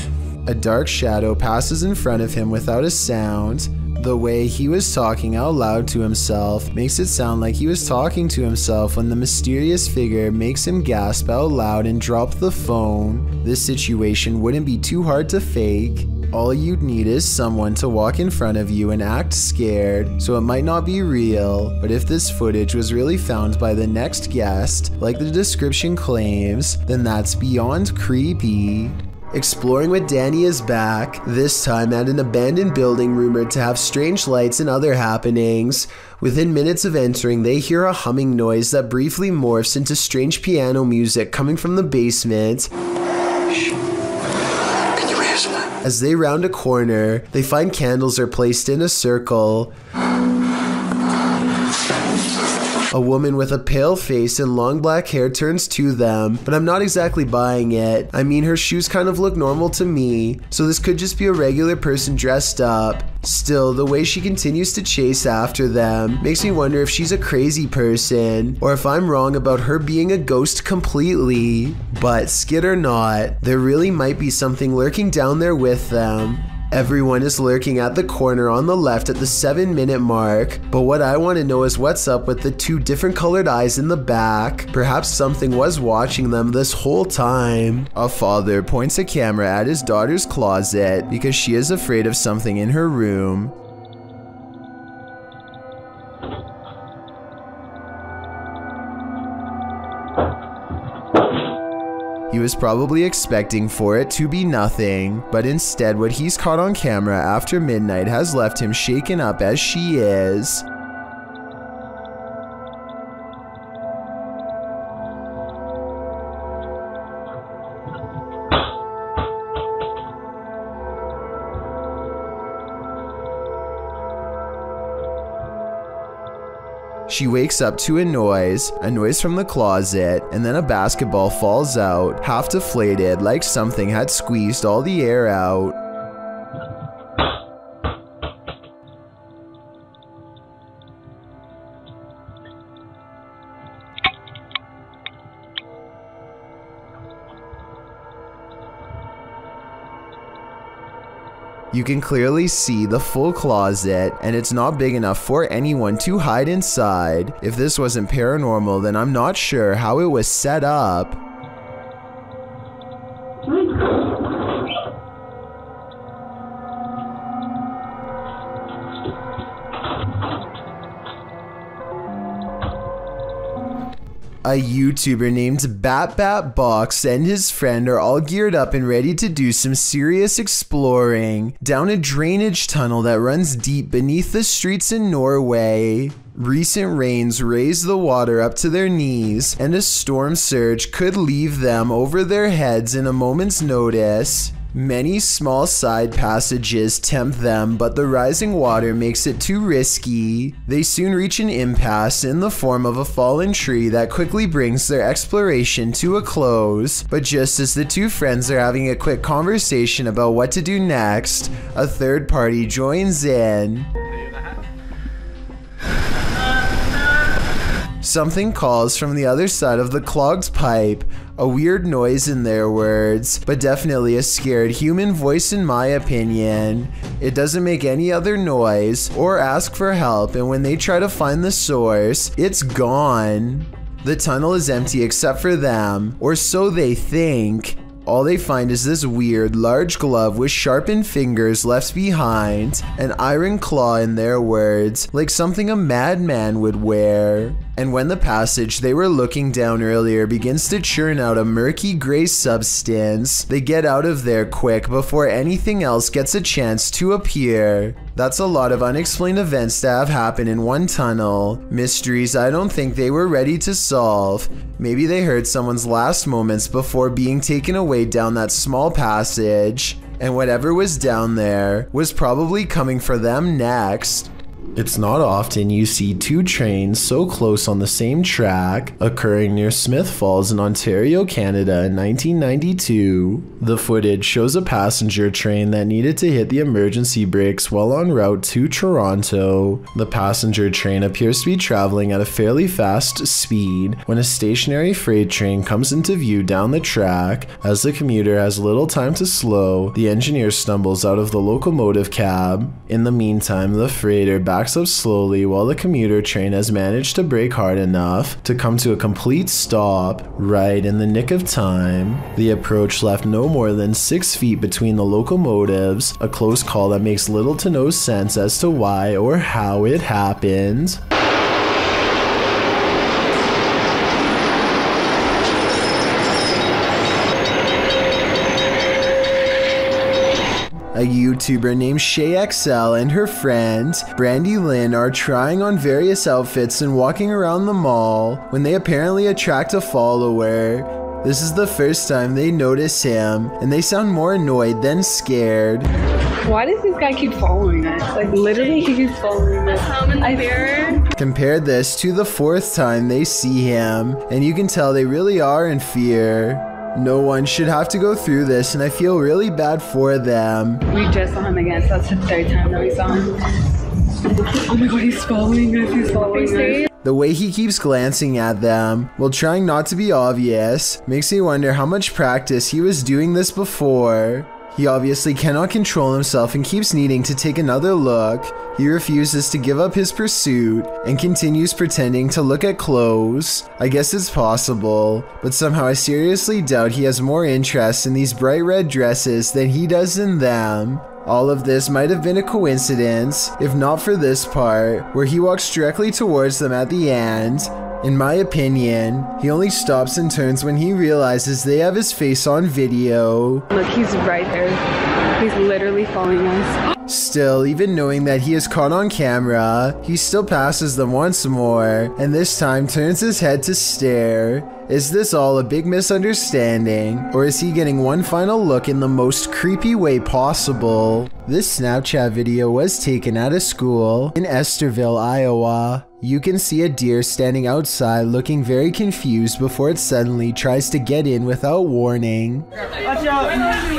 A dark shadow passes in front of him without a sound. The way he was talking out loud to himself makes it sound like he was talking to himself when the mysterious figure makes him gasp out loud and drop the phone. This situation wouldn't be too hard to fake. all you'd need is someone to walk in front of you and act scared, so it might not be real, but if this footage was really found by the next guest, like the description claims, then that's beyond creepy. Exploring with Danny is back, this time at an abandoned building rumored to have strange lights and other happenings. Within minutes of entering, they hear a humming noise that briefly morphs into strange piano music coming from the basement. Can you hear? As they round a corner, they find candles are placed in a circle. A woman with a pale face and long black hair turns to them, but I'm not exactly buying it. I mean, her shoes kind of look normal to me, so this could just be a regular person dressed up. Still, the way she continues to chase after them makes me wonder if she's a crazy person, or if I'm wrong about her being a ghost completely. But skid or not, there really might be something lurking down there with them. Everyone is lurking at the corner on the left at the 7 minute mark, but what I want to know is what's up with the two different colored eyes in the back. Perhaps something was watching them this whole time. A father points a camera at his daughter's closet because she is afraid of something in her room. Was probably expecting for it to be nothing, but instead, what he's caught on camera after midnight has left him shaken up as she is. She wakes up to a noise, a noise from the closet, and then a basketball falls out, half deflated like something had squeezed all the air out. You can clearly see the full closet, and it's not big enough for anyone to hide inside. If this wasn't paranormal, then I'm not sure how it was set up. A YouTuber named Bat Bat Box and his friend are all geared up and ready to do some serious exploring down a drainage tunnel that runs deep beneath the streets in Norway. Recent rains raise the water up to their knees, and a storm surge could leave them over their heads in a moment's notice. Many small side passages tempt them, but the rising water makes it too risky. They soon reach an impasse in the form of a fallen tree that quickly brings their exploration to a close. But just as the two friends are having a quick conversation about what to do next, a third party joins in. Something calls from the other side of the clogged pipe, a weird noise in their words, but definitely a scared human voice in my opinion. It doesn't make any other noise or ask for help, and when they try to find the source, it's gone. The tunnel is empty except for them, or so they think. All they find is this weird, large glove with sharpened fingers left behind, an iron claw in their words, like something a madman would wear. And when the passage they were looking down earlier begins to churn out a murky gray substance, they get out of there quick before anything else gets a chance to appear. That's a lot of unexplained events to have happened in one tunnel. Mysteries I don't think they were ready to solve. Maybe they heard someone's last moments before being taken away down that small passage. And whatever was down there was probably coming for them next. It's not often you see two trains so close on the same track, occurring near Smith Falls in Ontario, Canada in 1992. The footage shows a passenger train that needed to hit the emergency brakes while en route to Toronto. The passenger train appears to be traveling at a fairly fast speed when a stationary freight train comes into view down the track. As the commuter has little time to slow, the engineer stumbles out of the locomotive cab. In the meantime, the freighter backs up slowly while the commuter train has managed to brake hard enough to come to a complete stop right in the nick of time. The approach left no more than six feet between the locomotives, a close call that makes little to no sense as to why or how it happened. YouTuber named ShayXL and her friend, Brandy Lynn, are trying on various outfits and walking around the mall when they apparently attract a follower. This is the first time they notice him, and they sound more annoyed than scared. Why does this guy keep following us? Like literally, he keeps following us. I in the mirror. Compare this to the fourth time they see him, and you can tell they really are in fear. No one should have to go through this, and I feel really bad for them. We just saw him again. So that's the third time that we saw him. Oh my god, he's following us. He's following us. The way he keeps glancing at them, while trying not to be obvious, makes me wonder how much practice he was doing this before. He obviously cannot control himself and keeps needing to take another look. He refuses to give up his pursuit and continues pretending to look at clothes. I guess it's possible, but somehow I seriously doubt he has more interest in these bright red dresses than he does in them. All of this might have been a coincidence, if not for this part, where he walks directly towards them at the end. In my opinion, he only stops and turns when he realizes they have his face on video. Look, he's right there. He's literally following us. Still, even knowing that he is caught on camera, he still passes them once more, and this time turns his head to stare. Is this all a big misunderstanding, or is he getting one final look in the most creepy way possible? This Snapchat video was taken at a school in Estherville, Iowa. You can see a deer standing outside looking very confused before it suddenly tries to get in without warning. Watch out.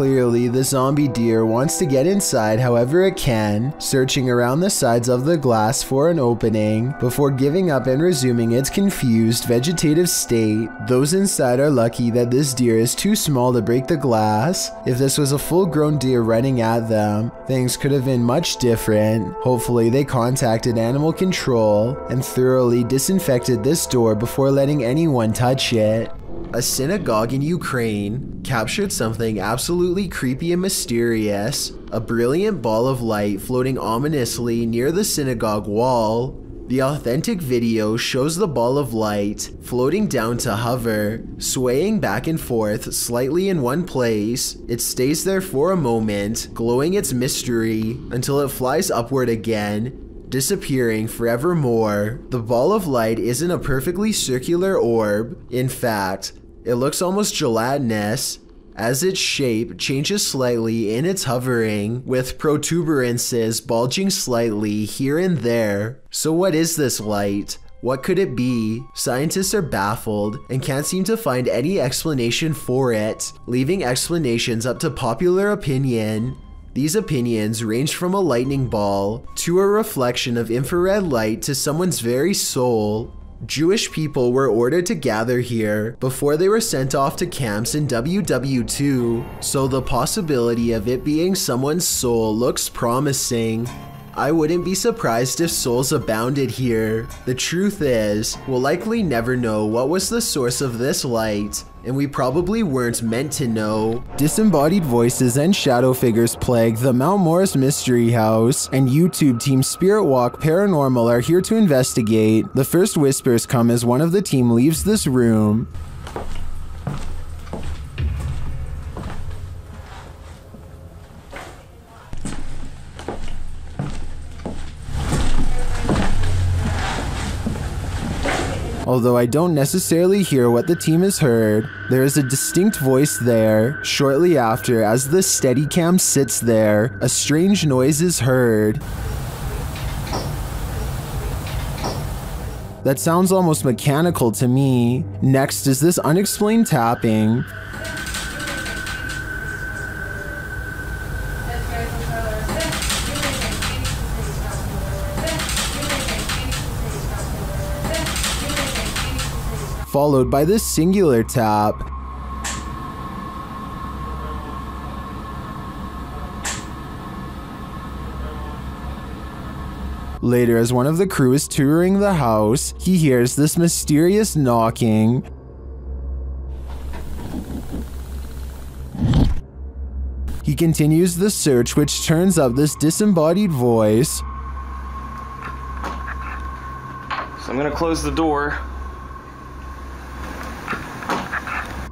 Clearly, the zombie deer wants to get inside however it can, searching around the sides of the glass for an opening before giving up and resuming its confused vegetative state. Those inside are lucky that this deer is too small to break the glass. If this was a full grown deer running at them, things could have been much different. Hopefully, they contacted animal control and thoroughly disinfected this door before letting anyone touch it. A synagogue in Ukraine captured something absolutely creepy and mysterious a brilliant ball of light floating ominously near the synagogue wall. The authentic video shows the ball of light floating down to hover, swaying back and forth slightly in one place. It stays there for a moment, glowing its mystery, until it flies upward again, disappearing forevermore. The ball of light isn't a perfectly circular orb. In fact, it looks almost gelatinous as its shape changes slightly in its hovering, with protuberances bulging slightly here and there. So, what is this light? What could it be? Scientists are baffled and can't seem to find any explanation for it, leaving explanations up to popular opinion. These opinions range from a lightning ball to a reflection of infrared light to someone's very soul. Jewish people were ordered to gather here before they were sent off to camps in WW2, so the possibility of it being someone's soul looks promising. I wouldn't be surprised if souls abounded here. The truth is, we'll likely never know what was the source of this light, and we probably weren't meant to know. Disembodied voices and shadow figures plague the Mount Morris Mystery House, and YouTube team Spirit Walk Paranormal are here to investigate. The first whispers come as one of the team leaves this room. Although I don't necessarily hear what the team has heard, there is a distinct voice there. Shortly after, as the Steadicam sits there, a strange noise is heard. That sounds almost mechanical to me. Next is this unexplained tapping. followed by this singular tap. Later, as one of the crew is touring the house, he hears this mysterious knocking. He continues the search, which turns up this disembodied voice. So I'm gonna close the door.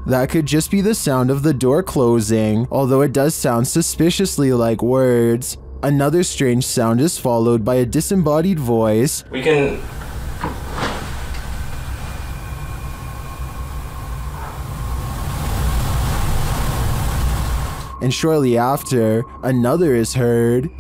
That could just be the sound of the door closing, although it does sound suspiciously like words. Another strange sound is followed by a disembodied voice. We can. And shortly after, another is heard.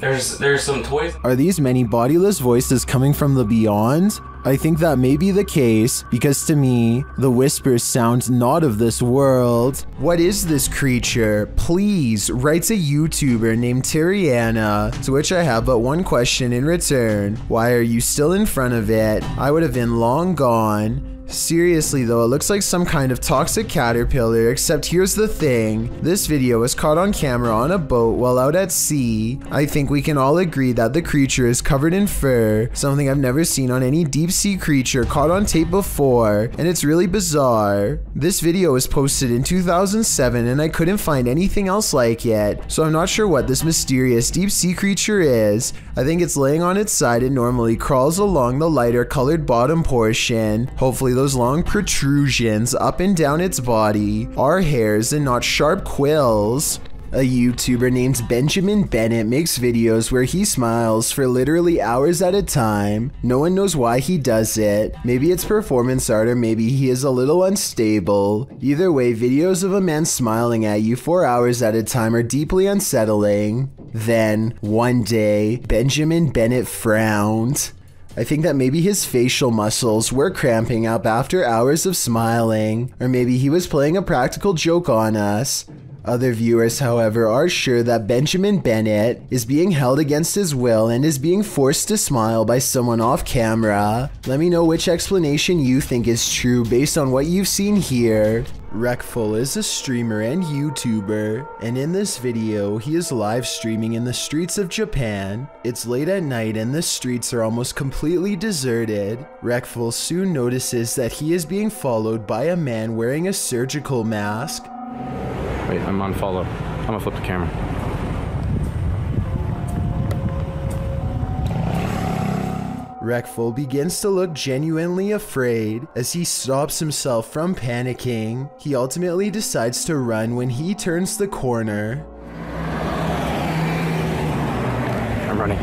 There's there's some toys. Are these many bodiless voices coming from the beyond? I think that may be the case because to me, the whispers sound not of this world. What is this creature? Please, writes a YouTuber named Terriana, to which I have but one question in return. Why are you still in front of it? I would have been long gone. Seriously though, it looks like some kind of toxic caterpillar, except here's the thing. This video was caught on camera on a boat while out at sea. I think we can all agree that the creature is covered in fur, something I've never seen on any deep sea creature caught on tape before, and it's really bizarre. This video was posted in 2007 and I couldn't find anything else like it, so I'm not sure what this mysterious deep sea creature is. I think it's laying on its side and normally crawls along the lighter colored bottom portion. Hopefully those long protrusions up and down its body are hairs and not sharp quills. A YouTuber named Benjamin Bennett makes videos where he smiles for literally hours at a time. No one knows why he does it. Maybe it's performance art or maybe he is a little unstable. Either way, videos of a man smiling at you for hours at a time are deeply unsettling. Then, one day, Benjamin Bennett frowned. I think that maybe his facial muscles were cramping up after hours of smiling, or maybe he was playing a practical joke on us. Other viewers, however, are sure that Benjamin Bennett is being held against his will and is being forced to smile by someone off camera. Let me know which explanation you think is true based on what you've seen here. Reckful is a streamer and YouTuber, and in this video, he is live streaming in the streets of Japan. It's late at night and the streets are almost completely deserted. Reckful soon notices that he is being followed by a man wearing a surgical mask. Wait, I'm on follow. I'm gonna flip the camera. Reckful begins to look genuinely afraid as he stops himself from panicking. He ultimately decides to run when he turns the corner. I'm running.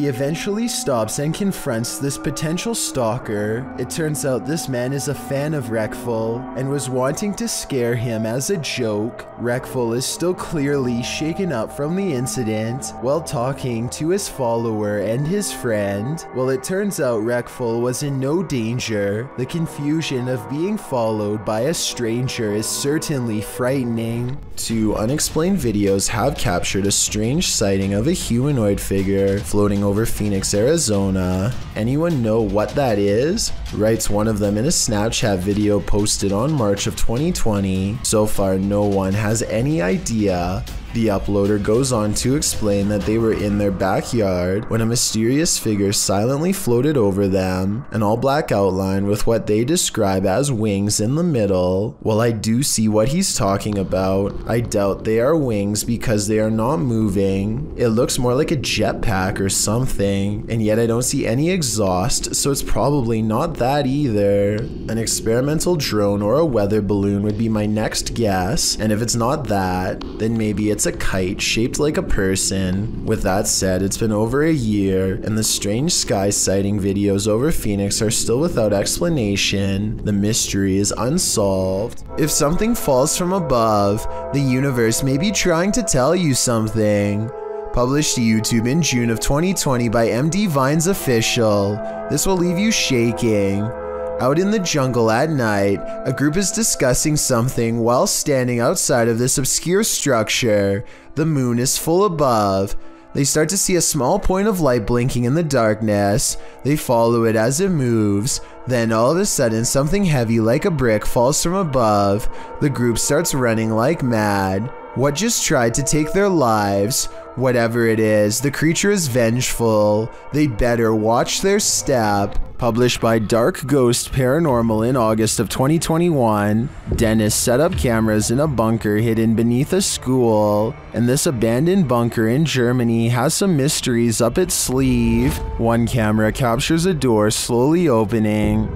He eventually stops and confronts this potential stalker. It turns out this man is a fan of Reckful and was wanting to scare him as a joke. Reckful is still clearly shaken up from the incident while talking to his follower and his friend. Well, it turns out Reckful was in no danger. The confusion of being followed by a stranger is certainly frightening. Two unexplained videos have captured a strange sighting of a humanoid figure floating over Phoenix, Arizona. Anyone know what that is? Writes one of them in a Snapchat video posted on March of 2020. So far, no one has any idea. The uploader goes on to explain that they were in their backyard when a mysterious figure silently floated over them, an all black outline with what they describe as wings in the middle. While I do see what he's talking about, I doubt they are wings because they are not moving. It looks more like a jetpack or something, and yet I don't see any exhaust, so it's probably not that either. An experimental drone or a weather balloon would be my next guess, and if it's not that, then maybe it's a kite shaped like a person. With that said, it's been over a year, and the strange sky sighting videos over Phoenix are still without explanation. The mystery is unsolved. If something falls from above, the universe may be trying to tell you something. Published to YouTube in June of 2020 by MD Vines Official. This will leave you shaking. Out in the jungle at night, a group is discussing something while standing outside of this obscure structure. The moon is full above. They start to see a small point of light blinking in the darkness. They follow it as it moves. Then all of a sudden, something heavy like a brick falls from above. The group starts running like mad. What just tried to take their lives? Whatever it is, the creature is vengeful. They better watch their step. Published by Dark Ghost Paranormal in August of 2021, Dennis set up cameras in a bunker hidden beneath a school, and this abandoned bunker in Germany has some mysteries up its sleeve. One camera captures a door slowly opening,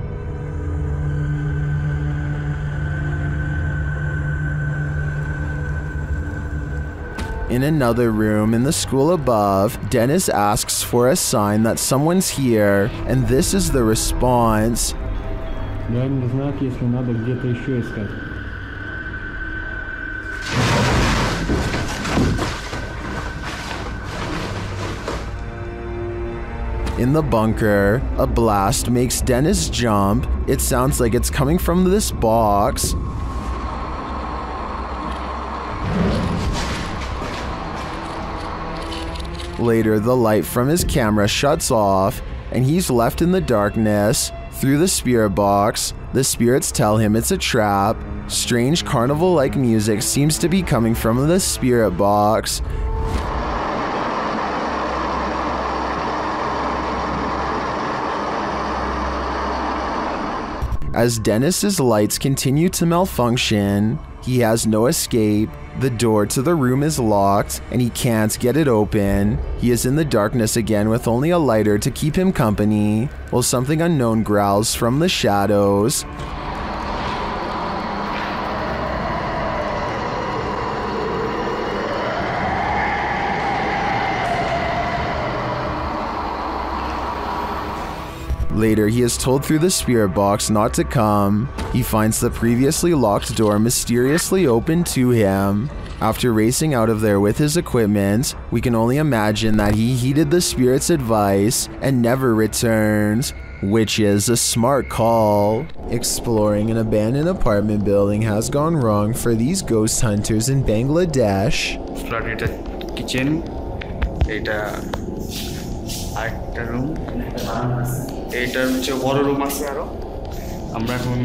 In another room in the school above, Dennis asks for a sign that someone's here, and this is the response. Дай мне знак, если надо где-то еще искать. In the bunker, a blast makes Dennis jump. It sounds like it's coming from this box. Later, the light from his camera shuts off, and he's left in the darkness. Through the spirit box, the spirits tell him it's a trap. Strange carnival like music seems to be coming from the spirit box. As Dennis's lights continue to malfunction, he has no escape. The door to the room is locked and he can't get it open. He is in the darkness again with only a lighter to keep him company, while something unknown growls from the shadows. Later, he is told through the spirit box not to come. He finds the previously locked door mysteriously open to him. After racing out of there with his equipment, we can only imagine that he heeded the spirit's advice and never returned, which is a smart call. Exploring an abandoned apartment building has gone wrong for these ghost hunters in Bangladesh. Flat এটা kitchen এটা আরেকটা room এইটার হচ্ছে বড় room আছে আরো আমরা এখন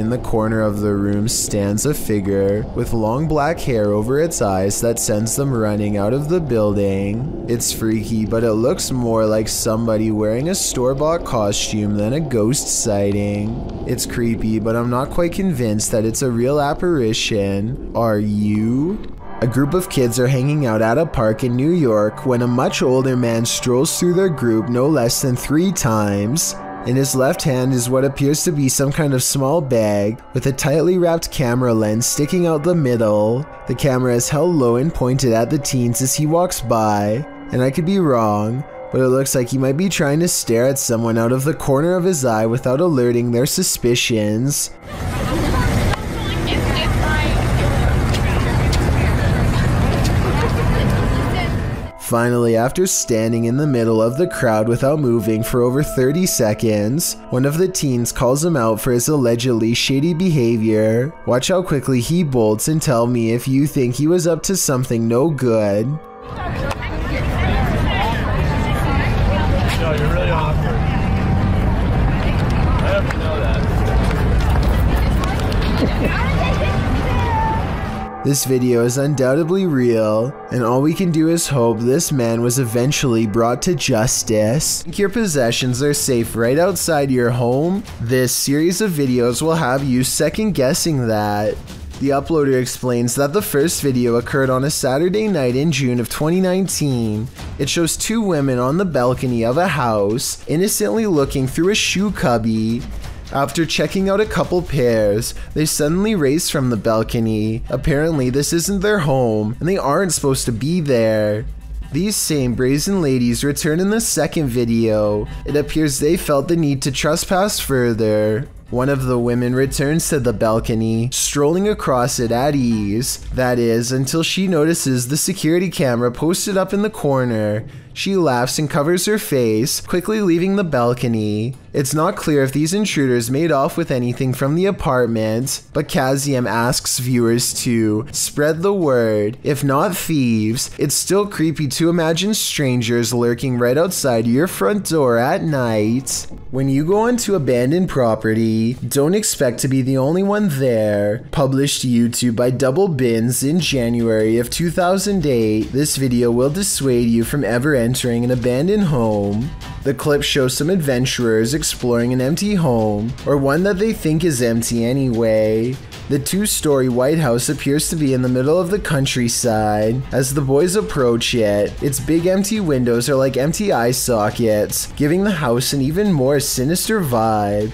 In the corner of the room stands a figure with long black hair over its eyes that sends them running out of the building. It's freaky, but it looks more like somebody wearing a store bought costume than a ghost sighting. It's creepy, but I'm not quite convinced that it's a real apparition. Are you? A group of kids are hanging out at a park in New York when a much older man strolls through their group no less than three times. In his left hand is what appears to be some kind of small bag with a tightly wrapped camera lens sticking out the middle. The camera is held low and pointed at the teens as he walks by, and I could be wrong, but it looks like he might be trying to stare at someone out of the corner of his eye without alerting their suspicions. Finally, after standing in the middle of the crowd without moving for over 30 seconds, one of the teens calls him out for his allegedly shady behavior. Watch how quickly he bolts and tell me if you think he was up to something no good. This video is undoubtedly real, and all we can do is hope this man was eventually brought to justice. Think your possessions are safe right outside your home? This series of videos will have you second guessing that. The uploader explains that the first video occurred on a Saturday night in June of 2019. It shows two women on the balcony of a house, innocently looking through a shoe cubby. After checking out a couple pairs, they suddenly race from the balcony. Apparently, this isn't their home, and they aren't supposed to be there. These same brazen ladies return in the second video. It appears they felt the need to trespass further. One of the women returns to the balcony, strolling across it at ease. That is, until she notices the security camera posted up in the corner. She laughs and covers her face, quickly leaving the balcony. It's not clear if these intruders made off with anything from the apartment, but Kaziam asks viewers to spread the word. If not thieves, it's still creepy to imagine strangers lurking right outside your front door at night. When you go onto abandoned property, don't expect to be the only one there. Published to YouTube by Double Bins in January of 2008, this video will dissuade you from ever entering an abandoned home. The clip shows some adventurers exploring an empty home, or one that they think is empty anyway. The two story White House appears to be in the middle of the countryside. As the boys approach it, its big empty windows are like empty eye sockets, giving the house an even more sinister vibe.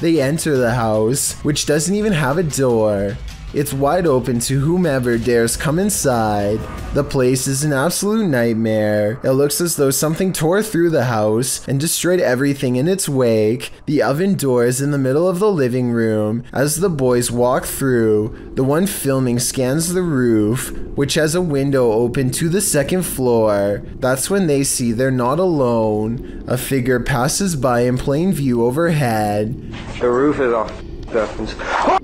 They enter the house, which doesn't even have a door. It's wide open to whomever dares come inside. The place is an absolute nightmare. It looks as though something tore through the house and destroyed everything in its wake. The oven door is in the middle of the living room. As the boys walk through, the one filming scans the roof, which has a window open to the second floor. That's when they see they're not alone. A figure passes by in plain view overhead. The roof is off.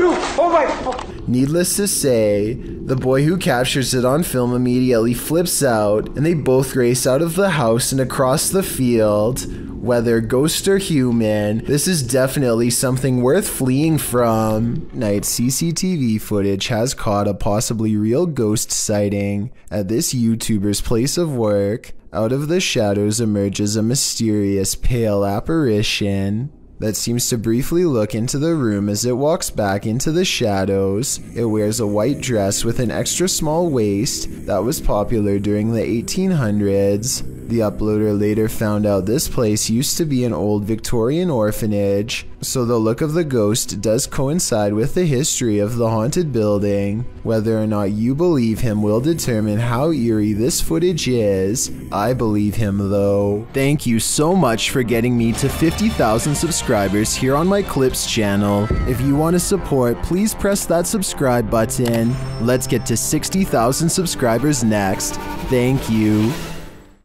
Oh my Needless to say, the boy who captures it on film immediately flips out, and they both race out of the house and across the field. Whether ghost or human, this is definitely something worth fleeing from. Night CCTV footage has caught a possibly real ghost sighting at this YouTuber's place of work. Out of the shadows emerges a mysterious pale apparition that seems to briefly look into the room as it walks back into the shadows. It wears a white dress with an extra small waist that was popular during the 1800s. The uploader later found out this place used to be an old Victorian orphanage, so the look of the ghost does coincide with the history of the haunted building. Whether or not you believe him will determine how eerie this footage is. I believe him though. Thank you so much for getting me to 50,000 subscribers here on my Clips channel. If you want to support, please press that subscribe button. Let's get to 60,000 subscribers next. Thank you.